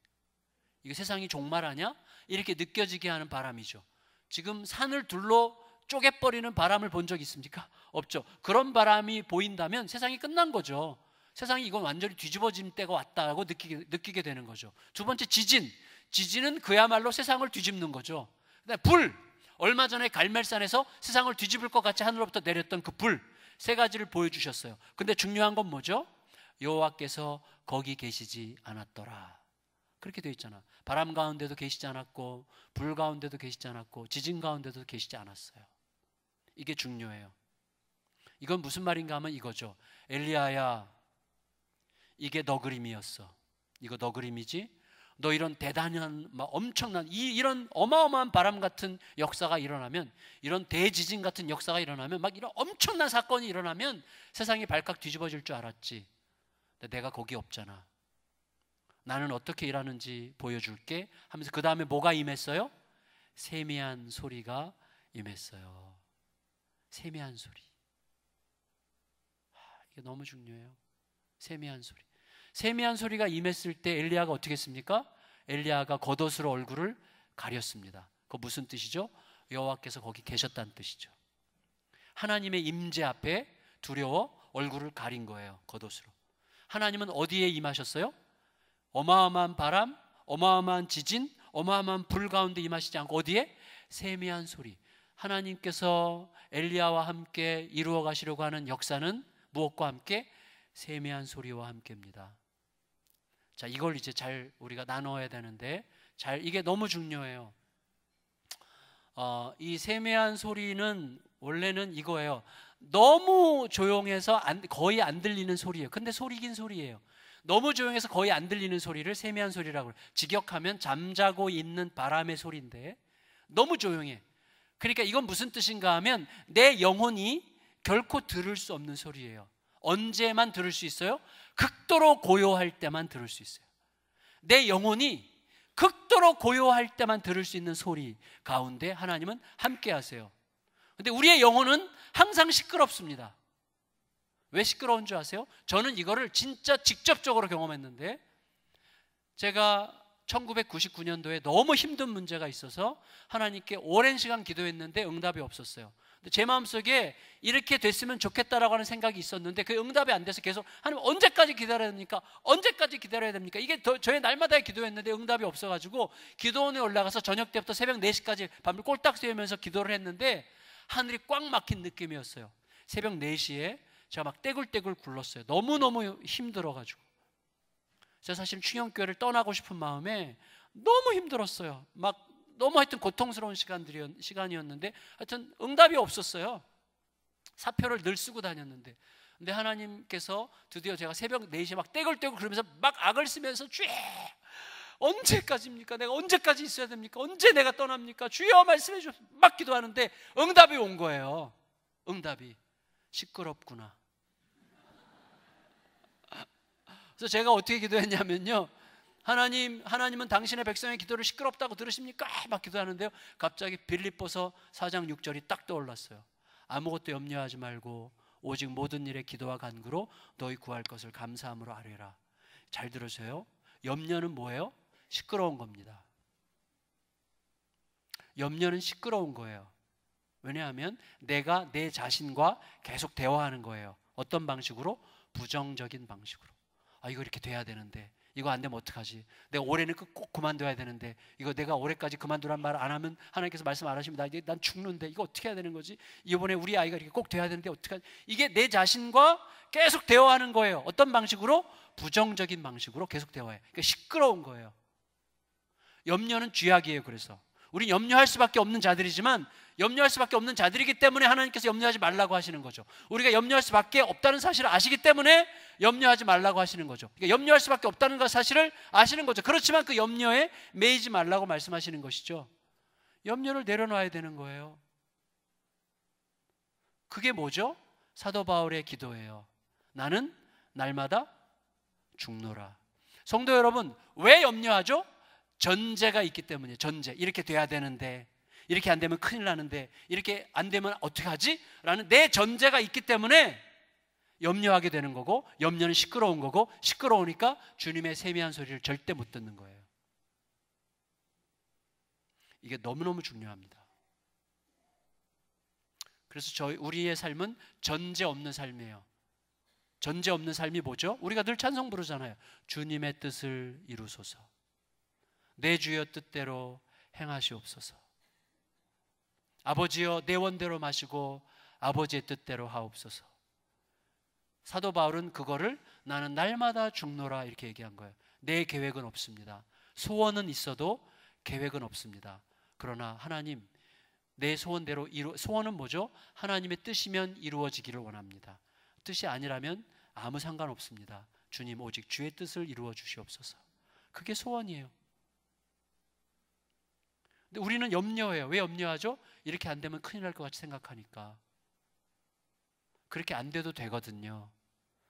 S1: 이게 세상이 종말하냐? 이렇게 느껴지게 하는 바람이죠. 지금 산을 둘러 쪼개버리는 바람을 본 적 있습니까? 없죠. 그런 바람이 보인다면 세상이 끝난 거죠. 세상이 이건 완전히 뒤집어진 때가 왔다고 느끼게, 느끼게 되는 거죠. 두 번째 지진. 지진은 그야말로 세상을 뒤집는 거죠. 불. 얼마 전에 갈멜산에서 세상을 뒤집을 것 같이 하늘로부터 내렸던 그 불. 세 가지를 보여주셨어요. 근데 중요한 건 뭐죠? 여호와께서 거기 계시지 않았더라. 그렇게 되어 있잖아. 바람 가운데도 계시지 않았고, 불 가운데도 계시지 않았고, 지진 가운데도 계시지 않았어요. 이게 중요해요. 이건 무슨 말인가 하면 이거죠. 엘리야야, 이게 너 그림이었어. 이거 너 그림이지? 너 이런 대단한, 막 엄청난, 이, 이런 어마어마한 바람 같은 역사가 일어나면, 이런 대지진 같은 역사가 일어나면, 막 이런 엄청난 사건이 일어나면 세상이 발칵 뒤집어질 줄 알았지. 근데 내가 거기 없잖아. 나는 어떻게 일하는지 보여줄게 하면서 그 다음에 뭐가 임했어요? 세미한 소리가 임했어요. 세미한 소리. 이게 너무 중요해요. 세미한 소리. 세미한 소리가 임했을 때 엘리야가 어떻게 했습니까? 엘리야가 겉옷으로 얼굴을 가렸습니다. 그 무슨 뜻이죠? 여호와께서 거기 계셨다는 뜻이죠. 하나님의 임재 앞에 두려워 얼굴을 가린 거예요. 겉옷으로. 하나님은 어디에 임하셨어요? 어마어마한 바람, 어마어마한 지진, 어마어마한 불 가운데 임하시지 않고 어디에? 세미한 소리. 하나님께서 엘리야와 함께 이루어 가시려고 하는 역사는 무엇과 함께? 세미한 소리와 함께입니다. 자, 이걸 이제 잘 우리가 나눠야 되는데 잘 이게 너무 중요해요. 어, 이 세미한 소리는 원래는 이거예요. 너무 조용해서 안, 거의 안 들리는 소리예요. 근데 소리긴 소리예요. 너무 조용해서 거의 안 들리는 소리를 세미한 소리라고. 직역하면 잠자고 있는 바람의 소리인데 너무 조용해. 그러니까 이건 무슨 뜻인가 하면 내 영혼이 결코 들을 수 없는 소리예요. 언제만 들을 수 있어요? 극도로 고요할 때만 들을 수 있어요. 내 영혼이 극도로 고요할 때만 들을 수 있는 소리 가운데 하나님은 함께 하세요. 근데 우리의 영혼은 항상 시끄럽습니다. 왜 시끄러운 줄 아세요? 저는 이거를 진짜 직접적으로 경험했는데 제가 1999년도에 너무 힘든 문제가 있어서 하나님께 오랜 시간 기도했는데 응답이 없었어요. 제 마음속에 이렇게 됐으면 좋겠다라고 하는 생각이 있었는데 그 응답이 안 돼서 계속 하나님 언제까지 기다려야 됩니까? 언제까지 기다려야 됩니까? 이게 더, 저의 날마다 기도했는데 응답이 없어가지고 기도원에 올라가서 저녁 때부터 새벽 4시까지 밤을 꼴딱 새우면서 기도를 했는데 하늘이 꽉 막힌 느낌이었어요. 새벽 4시에 제가 막 떼굴떼굴 굴렀어요. 너무너무 힘들어가지고. 제가 사실 충영교회를 떠나고 싶은 마음에 너무 힘들었어요. 막 너무 하여튼 고통스러운 시간들이 시간이었는데 하여튼 응답이 없었어요. 사표를 늘 쓰고 다녔는데 근데 하나님께서 드디어 제가 새벽 4시에 막 떼굴떼굴 그러면서 막 악을 쓰면서 쥐 언제까지입니까? 내가 언제까지 있어야 됩니까? 언제 내가 떠납니까? 주여 말씀해 주옵 막 기도하는데 응답이 온 거예요. 응답이 시끄럽구나. 그래서 제가 어떻게 기도했냐면요. 하나님, 하나님은 당신의 백성의 기도를 시끄럽다고 들으십니까? 막 기도하는데요. 갑자기 빌립보서 4장 6절이 딱 떠올랐어요. 아무것도 염려하지 말고 오직 모든 일에 기도와 간구로 너희 구할 것을 감사함으로 아뢰라. 잘 들으세요. 염려는 뭐예요? 시끄러운 겁니다. 염려는 시끄러운 거예요. 왜냐하면 내가 내 자신과 계속 대화하는 거예요. 어떤 방식으로? 부정적인 방식으로. 아, 이거 이렇게 돼야 되는데. 이거 안 되면 어떡하지? 내가 올해는 그꼭 그만둬야 되는데 이거 내가 올해까지 그만두란 말 안 하면 하나님께서 말씀 안 하십니다. 이제 난 죽는데 이거 어떻게 해야 되는 거지? 이번에 우리 아이가 이렇게 꼭 돼야 되는데 어떻게 이게 내 자신과 계속 대화하는 거예요. 어떤 방식으로? 부정적인 방식으로 계속 대화해. 그러니까 시끄러운 거예요. 염려는 쥐약이에요. 그래서 우리 염려할 수밖에 없는 자들이지만 염려할 수밖에 없는 자들이기 때문에 하나님께서 염려하지 말라고 하시는 거죠. 우리가 염려할 수밖에 없다는 사실을 아시기 때문에 염려하지 말라고 하시는 거죠. 그러니까 염려할 수밖에 없다는 것 사실을 아시는 거죠. 그렇지만 그 염려에 매이지 말라고 말씀하시는 것이죠. 염려를 내려놔야 되는 거예요. 그게 뭐죠? 사도 바울의 기도예요. 나는 날마다 죽노라. 성도 여러분, 왜 염려하죠? 전제가 있기 때문에 전제. 이렇게 돼야 되는데 이렇게 안 되면 큰일 나는데 이렇게 안 되면 어떻게 하지? 라는 내 전제가 있기 때문에 염려하게 되는 거고 염려는 시끄러운 거고 시끄러우니까 주님의 세미한 소리를 절대 못 듣는 거예요. 이게 너무너무 중요합니다. 그래서 저희 우리의 삶은 전제 없는 삶이에요. 전제 없는 삶이 뭐죠? 우리가 늘 찬송 부르잖아요. 주님의 뜻을 이루소서. 내 주여 뜻대로 행하시옵소서. 아버지여 내 원대로 마시고 아버지의 뜻대로 하옵소서. 사도 바울은 그거를 나는 날마다 죽노라 이렇게 얘기한 거예요. 내 계획은 없습니다. 소원은 있어도 계획은 없습니다. 그러나 하나님 내 소원대로 이루 소원은 뭐죠? 하나님의 뜻이면 이루어지기를 원합니다. 뜻이 아니라면 아무 상관없습니다. 주님 오직 주의 뜻을 이루어 주시옵소서. 그게 소원이에요. 근데 우리는 염려해요. 왜 염려하죠? 이렇게 안 되면 큰일 날 것 같이 생각하니까. 그렇게 안 돼도 되거든요.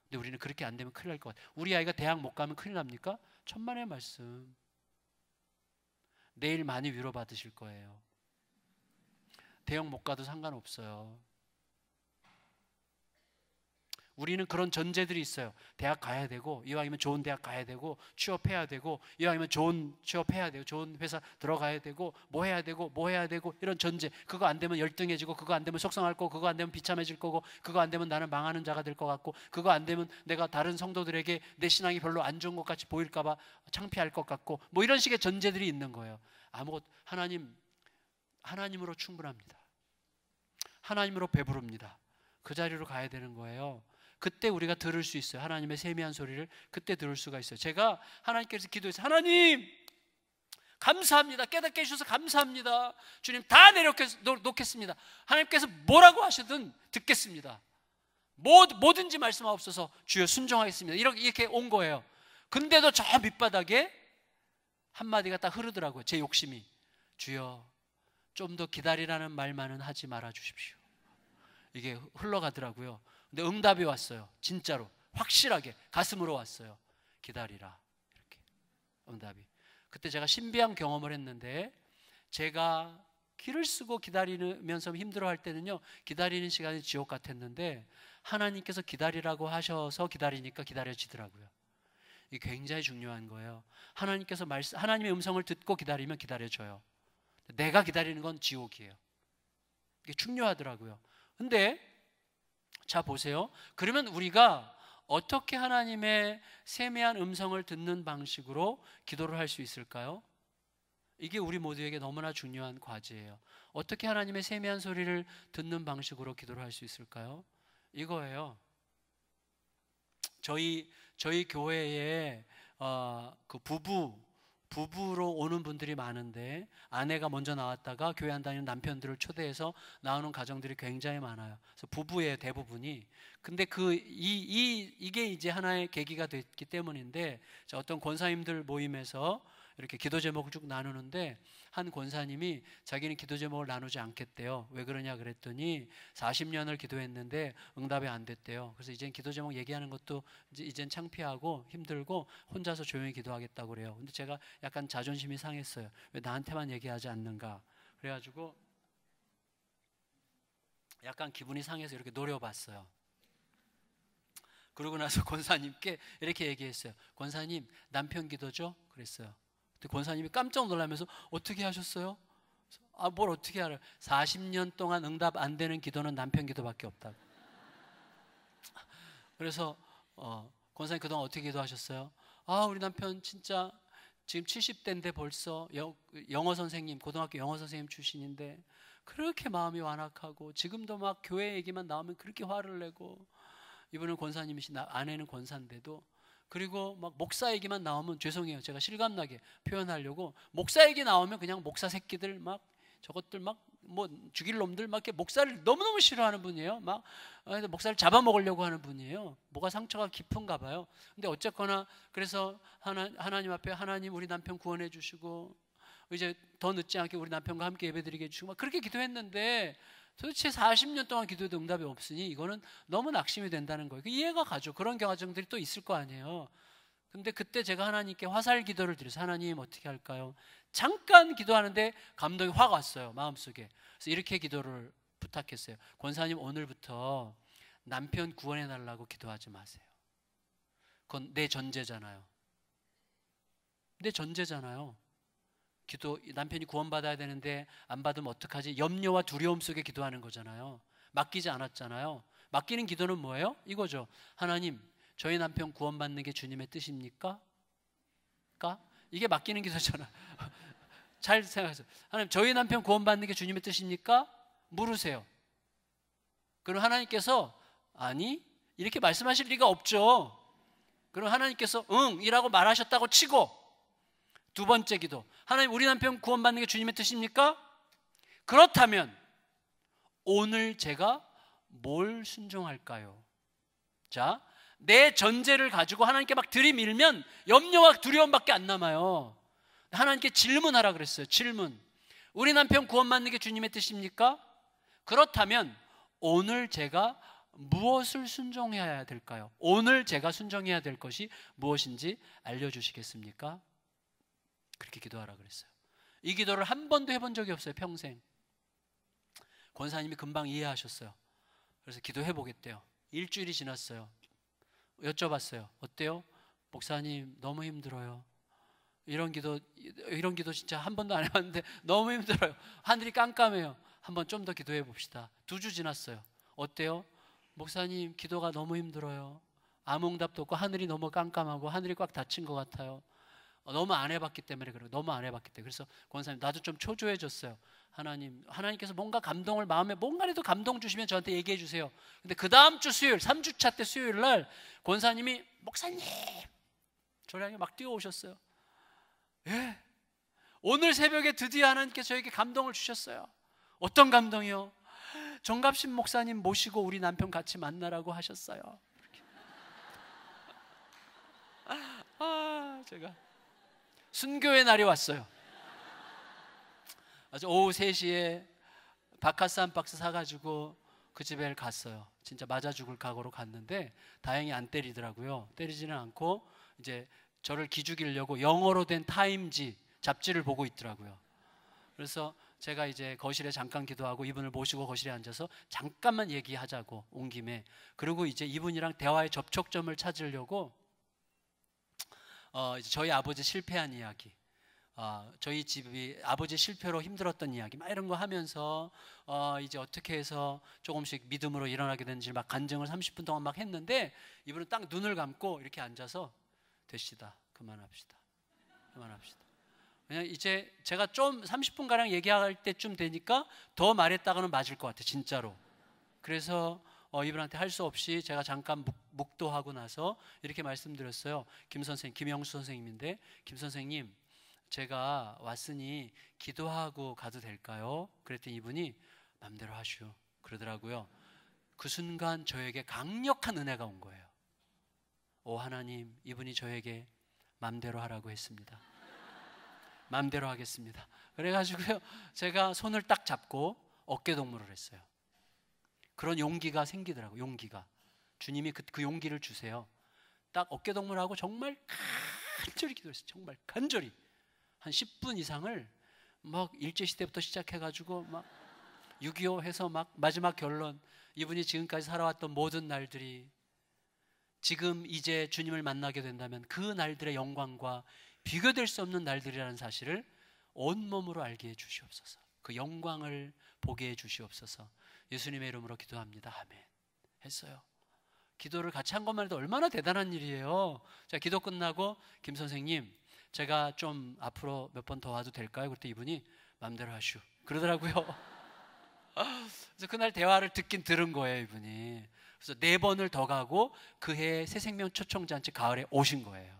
S1: 근데 우리는 그렇게 안 되면 큰일 날 것 같아요. 우리 아이가 대학 못 가면 큰일 납니까? 천만의 말씀. 내일 많이 위로받으실 거예요. 대학 못 가도 상관없어요. 우리는 그런 전제들이 있어요. 대학 가야 되고 이왕이면 좋은 대학 가야 되고 취업해야 되고 이왕이면 좋은 취업해야 되고 좋은 회사 들어가야 되고 뭐 해야 되고 뭐 해야 되고 이런 전제. 그거 안 되면 열등해지고 그거 안 되면 속상할 거고 그거 안 되면 비참해질 거고 그거 안 되면 나는 망하는 자가 될 것 같고 그거 안 되면 내가 다른 성도들에게 내 신앙이 별로 안 좋은 것 같이 보일까 봐 창피할 것 같고 뭐 이런 식의 전제들이 있는 거예요. 아무것 하나님 하나님으로 충분합니다. 하나님으로 배부릅니다. 그 자리로 가야 되는 거예요. 그때 우리가 들을 수 있어요. 하나님의 세미한 소리를 그때 들을 수가 있어요. 제가 하나님께서 기도해서 하나님 감사합니다. 깨닫게 해주셔서 감사합니다. 주님 다 내려놓겠습니다. 하나님께서 뭐라고 하시든 듣겠습니다. 뭐, 뭐든지 말씀하옵소서 주여 순종하겠습니다. 이렇게, 이렇게 온 거예요. 근데도 저 밑바닥에 한마디가 딱 흐르더라고요. 제 욕심이. 주여, 좀 더 기다리라는 말만은 하지 말아 주십시오. 이게 흘러가더라고요. 근데 응답이 왔어요. 진짜로. 확실하게 가슴으로 왔어요. 기다리라. 이렇게. 응답이. 그때 제가 신비한 경험을 했는데 제가 길을 쓰고 기다리면서 힘들어할 때는요 기다리는 시간이 지옥 같았는데 하나님께서 기다리라고 하셔서 기다리니까 기다려지더라고요. 이게 굉장히 중요한 거예요. 하나님께서 말씀, 하나님의 음성을 듣고 기다리면 기다려져요. 내가 기다리는 건 지옥이에요. 이게 중요하더라고요. 근데 자 보세요. 그러면 우리가 어떻게 하나님의 세미한 음성을 듣는 방식으로 기도를 할 수 있을까요? 이게 우리 모두에게 너무나 중요한 과제예요. 어떻게 하나님의 세미한 소리를 듣는 방식으로 기도를 할 수 있을까요? 이거예요. 저희 저희 교회에 어, 그 부부 부부로 오는 분들이 많은데 아내가 먼저 나왔다가 교회 안 다니는 남편들을 초대해서 나오는 가정들이 굉장히 많아요. 그래서 부부의 대부분이 근데 그 이 이 이게 이제 하나의 계기가 됐기 때문인데 어떤 권사님들 모임에서 이렇게 기도 제목을 쭉 나누는데 한 권사님이 자기는 기도 제목을 나누지 않겠대요. 왜 그러냐 그랬더니 40년을 기도했는데 응답이 안 됐대요. 그래서 이젠 기도 제목 얘기하는 것도 이젠 창피하고 힘들고 혼자서 조용히 기도하겠다고 그래요. 근데 제가 약간 자존심이 상했어요. 왜 나한테만 얘기하지 않는가? 그래가지고 약간 기분이 상해서 이렇게 노려봤어요. 그러고 나서 권사님께 이렇게 얘기했어요. 권사님 남편 기도죠? 그랬어요. 권사님이 깜짝 놀라면서 어떻게 하셨어요? 아, 뭘 어떻게 알아요? 40년 동안 응답 안 되는 기도는 남편 기도밖에 없다고. 그래서 어, 권사님 그동안 어떻게 기도하셨어요? 아, 우리 남편 진짜 지금 70대인데 벌써 영어 선생님, 고등학교 영어 선생님 출신인데 그렇게 마음이 완악하고 지금도 막 교회 얘기만 나오면 그렇게 화를 내고 이분은 권사님이신 아내는 권사인데도 그리고 막 목사 얘기만 나오면 죄송해요. 제가 실감나게 표현하려고 목사 얘기 나오면 그냥 목사 새끼들 막 저것들 막 뭐 죽일 놈들 막 이렇게 목사를 너무너무 싫어하는 분이에요. 막 목사를 잡아먹으려고 하는 분이에요. 뭐가 상처가 깊은가 봐요. 근데 어쨌거나 그래서 하나, 하나님 앞에 하나님 우리 남편 구원해 주시고 이제 더 늦지 않게 우리 남편과 함께 예배드리게 해주시고 막 그렇게 기도했는데 도대체 40년 동안 기도해도 응답이 없으니 이거는 너무 낙심이 된다는 거예요. 그 이해가 가죠. 그런 과정들이 또 있을 거 아니에요. 근데 그때 제가 하나님께 화살 기도를 드려서 하나님 어떻게 할까요? 잠깐 기도하는데 감동이 확 왔어요. 마음속에. 그래서 이렇게 기도를 부탁했어요. 권사님 오늘부터 남편 구원해 달라고 기도하지 마세요. 그건 내 전제잖아요. 내 전제잖아요. 기도 남편이 구원받아야 되는데 안 받으면 어떡하지? 염려와 두려움 속에 기도하는 거잖아요. 맡기지 않았잖아요. 맡기는 기도는 뭐예요? 이거죠. 하나님, 저희 남편 구원받는 게 주님의 뜻입니까? 까? 이게 맡기는 기도잖아. 잘 생각하세요. 하나님, 저희 남편 구원받는 게 주님의 뜻입니까? 물으세요. 그럼 하나님께서 아니 이렇게 말씀하실 리가 없죠. 그럼 하나님께서 응이라고 말하셨다고 치고 두 번째 기도. 하나님, 우리 남편 구원받는 게 주님의 뜻입니까? 그렇다면 오늘 제가 뭘 순종할까요? 자, 내 전제를 가지고 하나님께 막 들이밀면 염려와 두려움밖에 안 남아요. 하나님께 질문하라 그랬어요. 질문. 우리 남편 구원받는 게 주님의 뜻입니까? 그렇다면 오늘 제가 무엇을 순종해야 될까요? 오늘 제가 순종해야 될 것이 무엇인지 알려주시겠습니까? 그렇게 기도하라 그랬어요. 이 기도를 한 번도 해본 적이 없어요, 평생. 권사님이 금방 이해하셨어요. 그래서 기도해 보겠대요. 일주일이 지났어요. 여쭤봤어요. 어때요? 목사님, 너무 힘들어요. 이런 기도, 이런 기도 진짜 한 번도 안 해봤는데 너무 힘들어요. 하늘이 깜깜해요. 한번 좀 더 기도해 봅시다. 두 주 지났어요. 어때요? 목사님, 기도가 너무 힘들어요. 아무 응답도 없고 하늘이 너무 깜깜하고 하늘이 꽉 닫힌 것 같아요. 어, 너무 안 해봤기 때문에 그래요. 너무 안 해봤기 때문에. 그래서 권사님 나도 좀 초조해졌어요. 하나님, 하나님께서 뭔가 감동을 마음에 뭔가라도 감동 주시면 저한테 얘기해 주세요. 근데 그 다음 주 수요일, 3주차 때 수요일 날 권사님이 목사님 향해 막 뛰어오셨어요. 예. 오늘 새벽에 드디어 하나님께서 저에게 감동을 주셨어요. 어떤 감동이요? 정갑신 목사님 모시고 우리 남편 같이 만나라고 하셨어요. 아, 제가 순교의 날이 왔어요. 아주 오후 3시에 바카스 한 박스 사가지고 그 집에 갔어요. 진짜 맞아 죽을 각오로 갔는데 다행히 안 때리더라고요. 때리지는 않고 이제 저를 기죽이려고 영어로 된 타임지 잡지를 보고 있더라고요. 그래서 제가 이제 거실에 잠깐 기도하고 이분을 모시고 거실에 앉아서 잠깐만 얘기하자고 온 김에 그리고 이제 이분이랑 대화의 접촉점을 찾으려고 어, 이제 저희 아버지 실패한 이야기 어, 저희 집이 아버지 실패로 힘들었던 이야기 막 이런 거 하면서 어, 이제 어떻게 해서 조금씩 믿음으로 일어나게 되는지 막 간증을 30분 동안 막 했는데 이분은 딱 눈을 감고 이렇게 앉아서 되시다. 그만합시다. 그만합시다. 그냥 이제 제가 좀 30분 가량 얘기할 때쯤 되니까 더 말했다가는 맞을 것 같아요 진짜로. 그래서 어, 이분한테 할 수 없이 제가 잠깐 묵, 도하고 나서 이렇게 말씀드렸어요 김 선생 김영수 선생님인데 김 선생님 제가 왔으니 기도하고 가도 될까요? 그랬더니 이분이 맘대로 하시오. 그러더라고요. 그 순간 저에게 강력한 은혜가 온 거예요. 오 하나님, 이분이 저에게 맘대로 하라고 했습니다. 맘대로 하겠습니다. 그래가지고요, 제가 손을 딱 잡고 어깨 동무를 했어요. 그런 용기가 생기더라고요, 용기가. 주님이 그, 그 용기를 주세요. 딱 어깨 동무하고 정말 간절히 기도했어요. 정말 간절히. 한 10분 이상을 막 일제시대부터 시작해가지고 막 6.25 해서 막 마지막 결론 이분이 지금까지 살아왔던 모든 날들이 지금 이제 주님을 만나게 된다면 그 날들의 영광과 비교될 수 없는 날들이라는 사실을 온몸으로 알게 해 주시옵소서. 그 영광을 보게 해 주시옵소서. 예수님의 이름으로 기도합니다. 아멘. 했어요. 기도를 같이 한 것만 해도 얼마나 대단한 일이에요. 자, 기도 끝나고 김 선생님 제가 좀 앞으로 몇 번 더 와도 될까요? 그때 이분이 마음대로 하슈. 그러더라고요. 그래서 그날 대화를 듣긴 들은 거예요, 이분이. 그래서 네 번을 더 가고 그해 새생명 초청잔치 가을에 오신 거예요.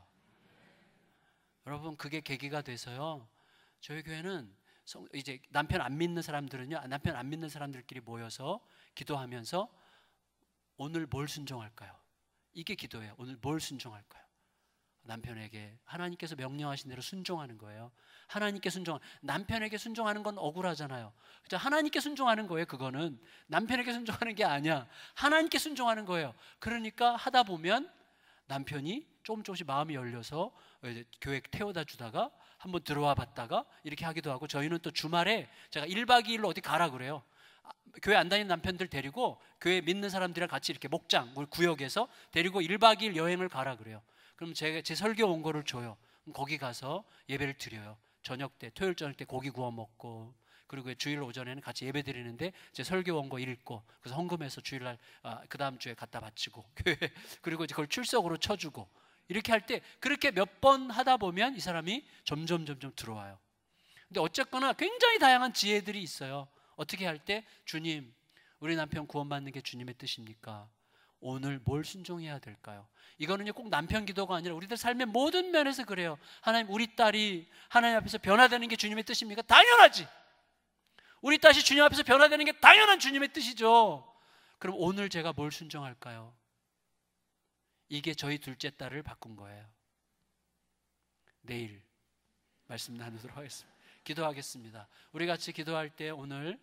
S1: 여러분, 그게 계기가 돼서요. 저희 교회는 이제 남편 안 믿는 사람들은요, 남편 안 믿는 사람들끼리 모여서 기도하면서 오늘 뭘 순종할까요? 이게 기도예요. 오늘 뭘 순종할까요? 남편에게 하나님께서 명령하신 대로 순종하는 거예요. 하나님께 순종 남편에게 순종하는 건 억울하잖아요. 그죠? 하나님께 순종하는 거예요. 그거는 남편에게 순종하는 게 아니야. 하나님께 순종하는 거예요. 그러니까 하다 보면 남편이 조금 조금씩 마음이 열려서 교회 태워다 주다가 한번 들어와 봤다가 이렇게 하기도 하고 저희는 또 주말에 제가 1박 2일로 어디 가라 그래요. 아, 교회 안 다니는 남편들 데리고 교회 믿는 사람들이랑 같이 이렇게 목장 구역에서 데리고 1박 2일 여행을 가라 그래요. 그럼 제, 제 설교 원고를 줘요. 거기 가서 예배를 드려요. 저녁 때, 토요일 저녁 때 고기 구워 먹고, 그리고 주일 오전에는 같이 예배 드리는데 제 설교 원고 읽고, 그래서 헌금해서 주일날 아, 그 다음 주에 갖다 바치고, 그리고 이제 그걸 출석으로 쳐주고, 이렇게 할 때 그렇게 몇 번 하다 보면 이 사람이 점점 점점 들어와요. 근데 어쨌거나 굉장히 다양한 지혜들이 있어요. 어떻게 할 때 주님, 우리 남편 구원받는 게 주님의 뜻입니까? 오늘 뭘 순종해야 될까요? 이거는요 꼭 남편 기도가 아니라 우리들 삶의 모든 면에서 그래요. 하나님 우리 딸이 하나님 앞에서 변화되는 게 주님의 뜻입니까? 당연하지. 우리 딸이 주님 앞에서 변화되는 게 당연한 주님의 뜻이죠. 그럼 오늘 제가 뭘 순종할까요? 이게 저희 둘째 딸을 바꾼 거예요. 내일 말씀 나누도록 하겠습니다. 기도하겠습니다. 우리 같이 기도할 때 오늘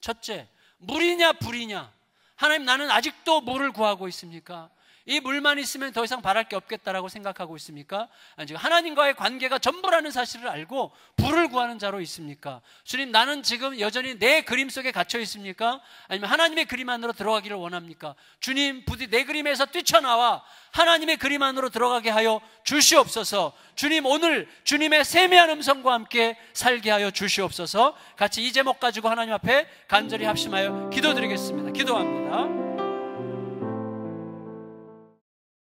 S1: 첫째 물이냐 불이냐 하나님 나는 아직도 물을 구하고 있습니까? 이 물만 있으면 더 이상 바랄 게 없겠다라고 생각하고 있습니까? 아니, 하나님과의 관계가 전부라는 사실을 알고 불을 구하는 자로 있습니까? 주님, 나는 지금 여전히 내 그림 속에 갇혀 있습니까? 아니면 하나님의 그림 안으로 들어가기를 원합니까? 주님, 부디 내 그림에서 뛰쳐나와 하나님의 그림 안으로 들어가게 하여 주시옵소서. 주님, 오늘 주님의 세미한 음성과 함께 살게 하여 주시옵소서. 같이 이 제목 가지고 하나님 앞에 간절히 합심하여 기도드리겠습니다. 기도합니다.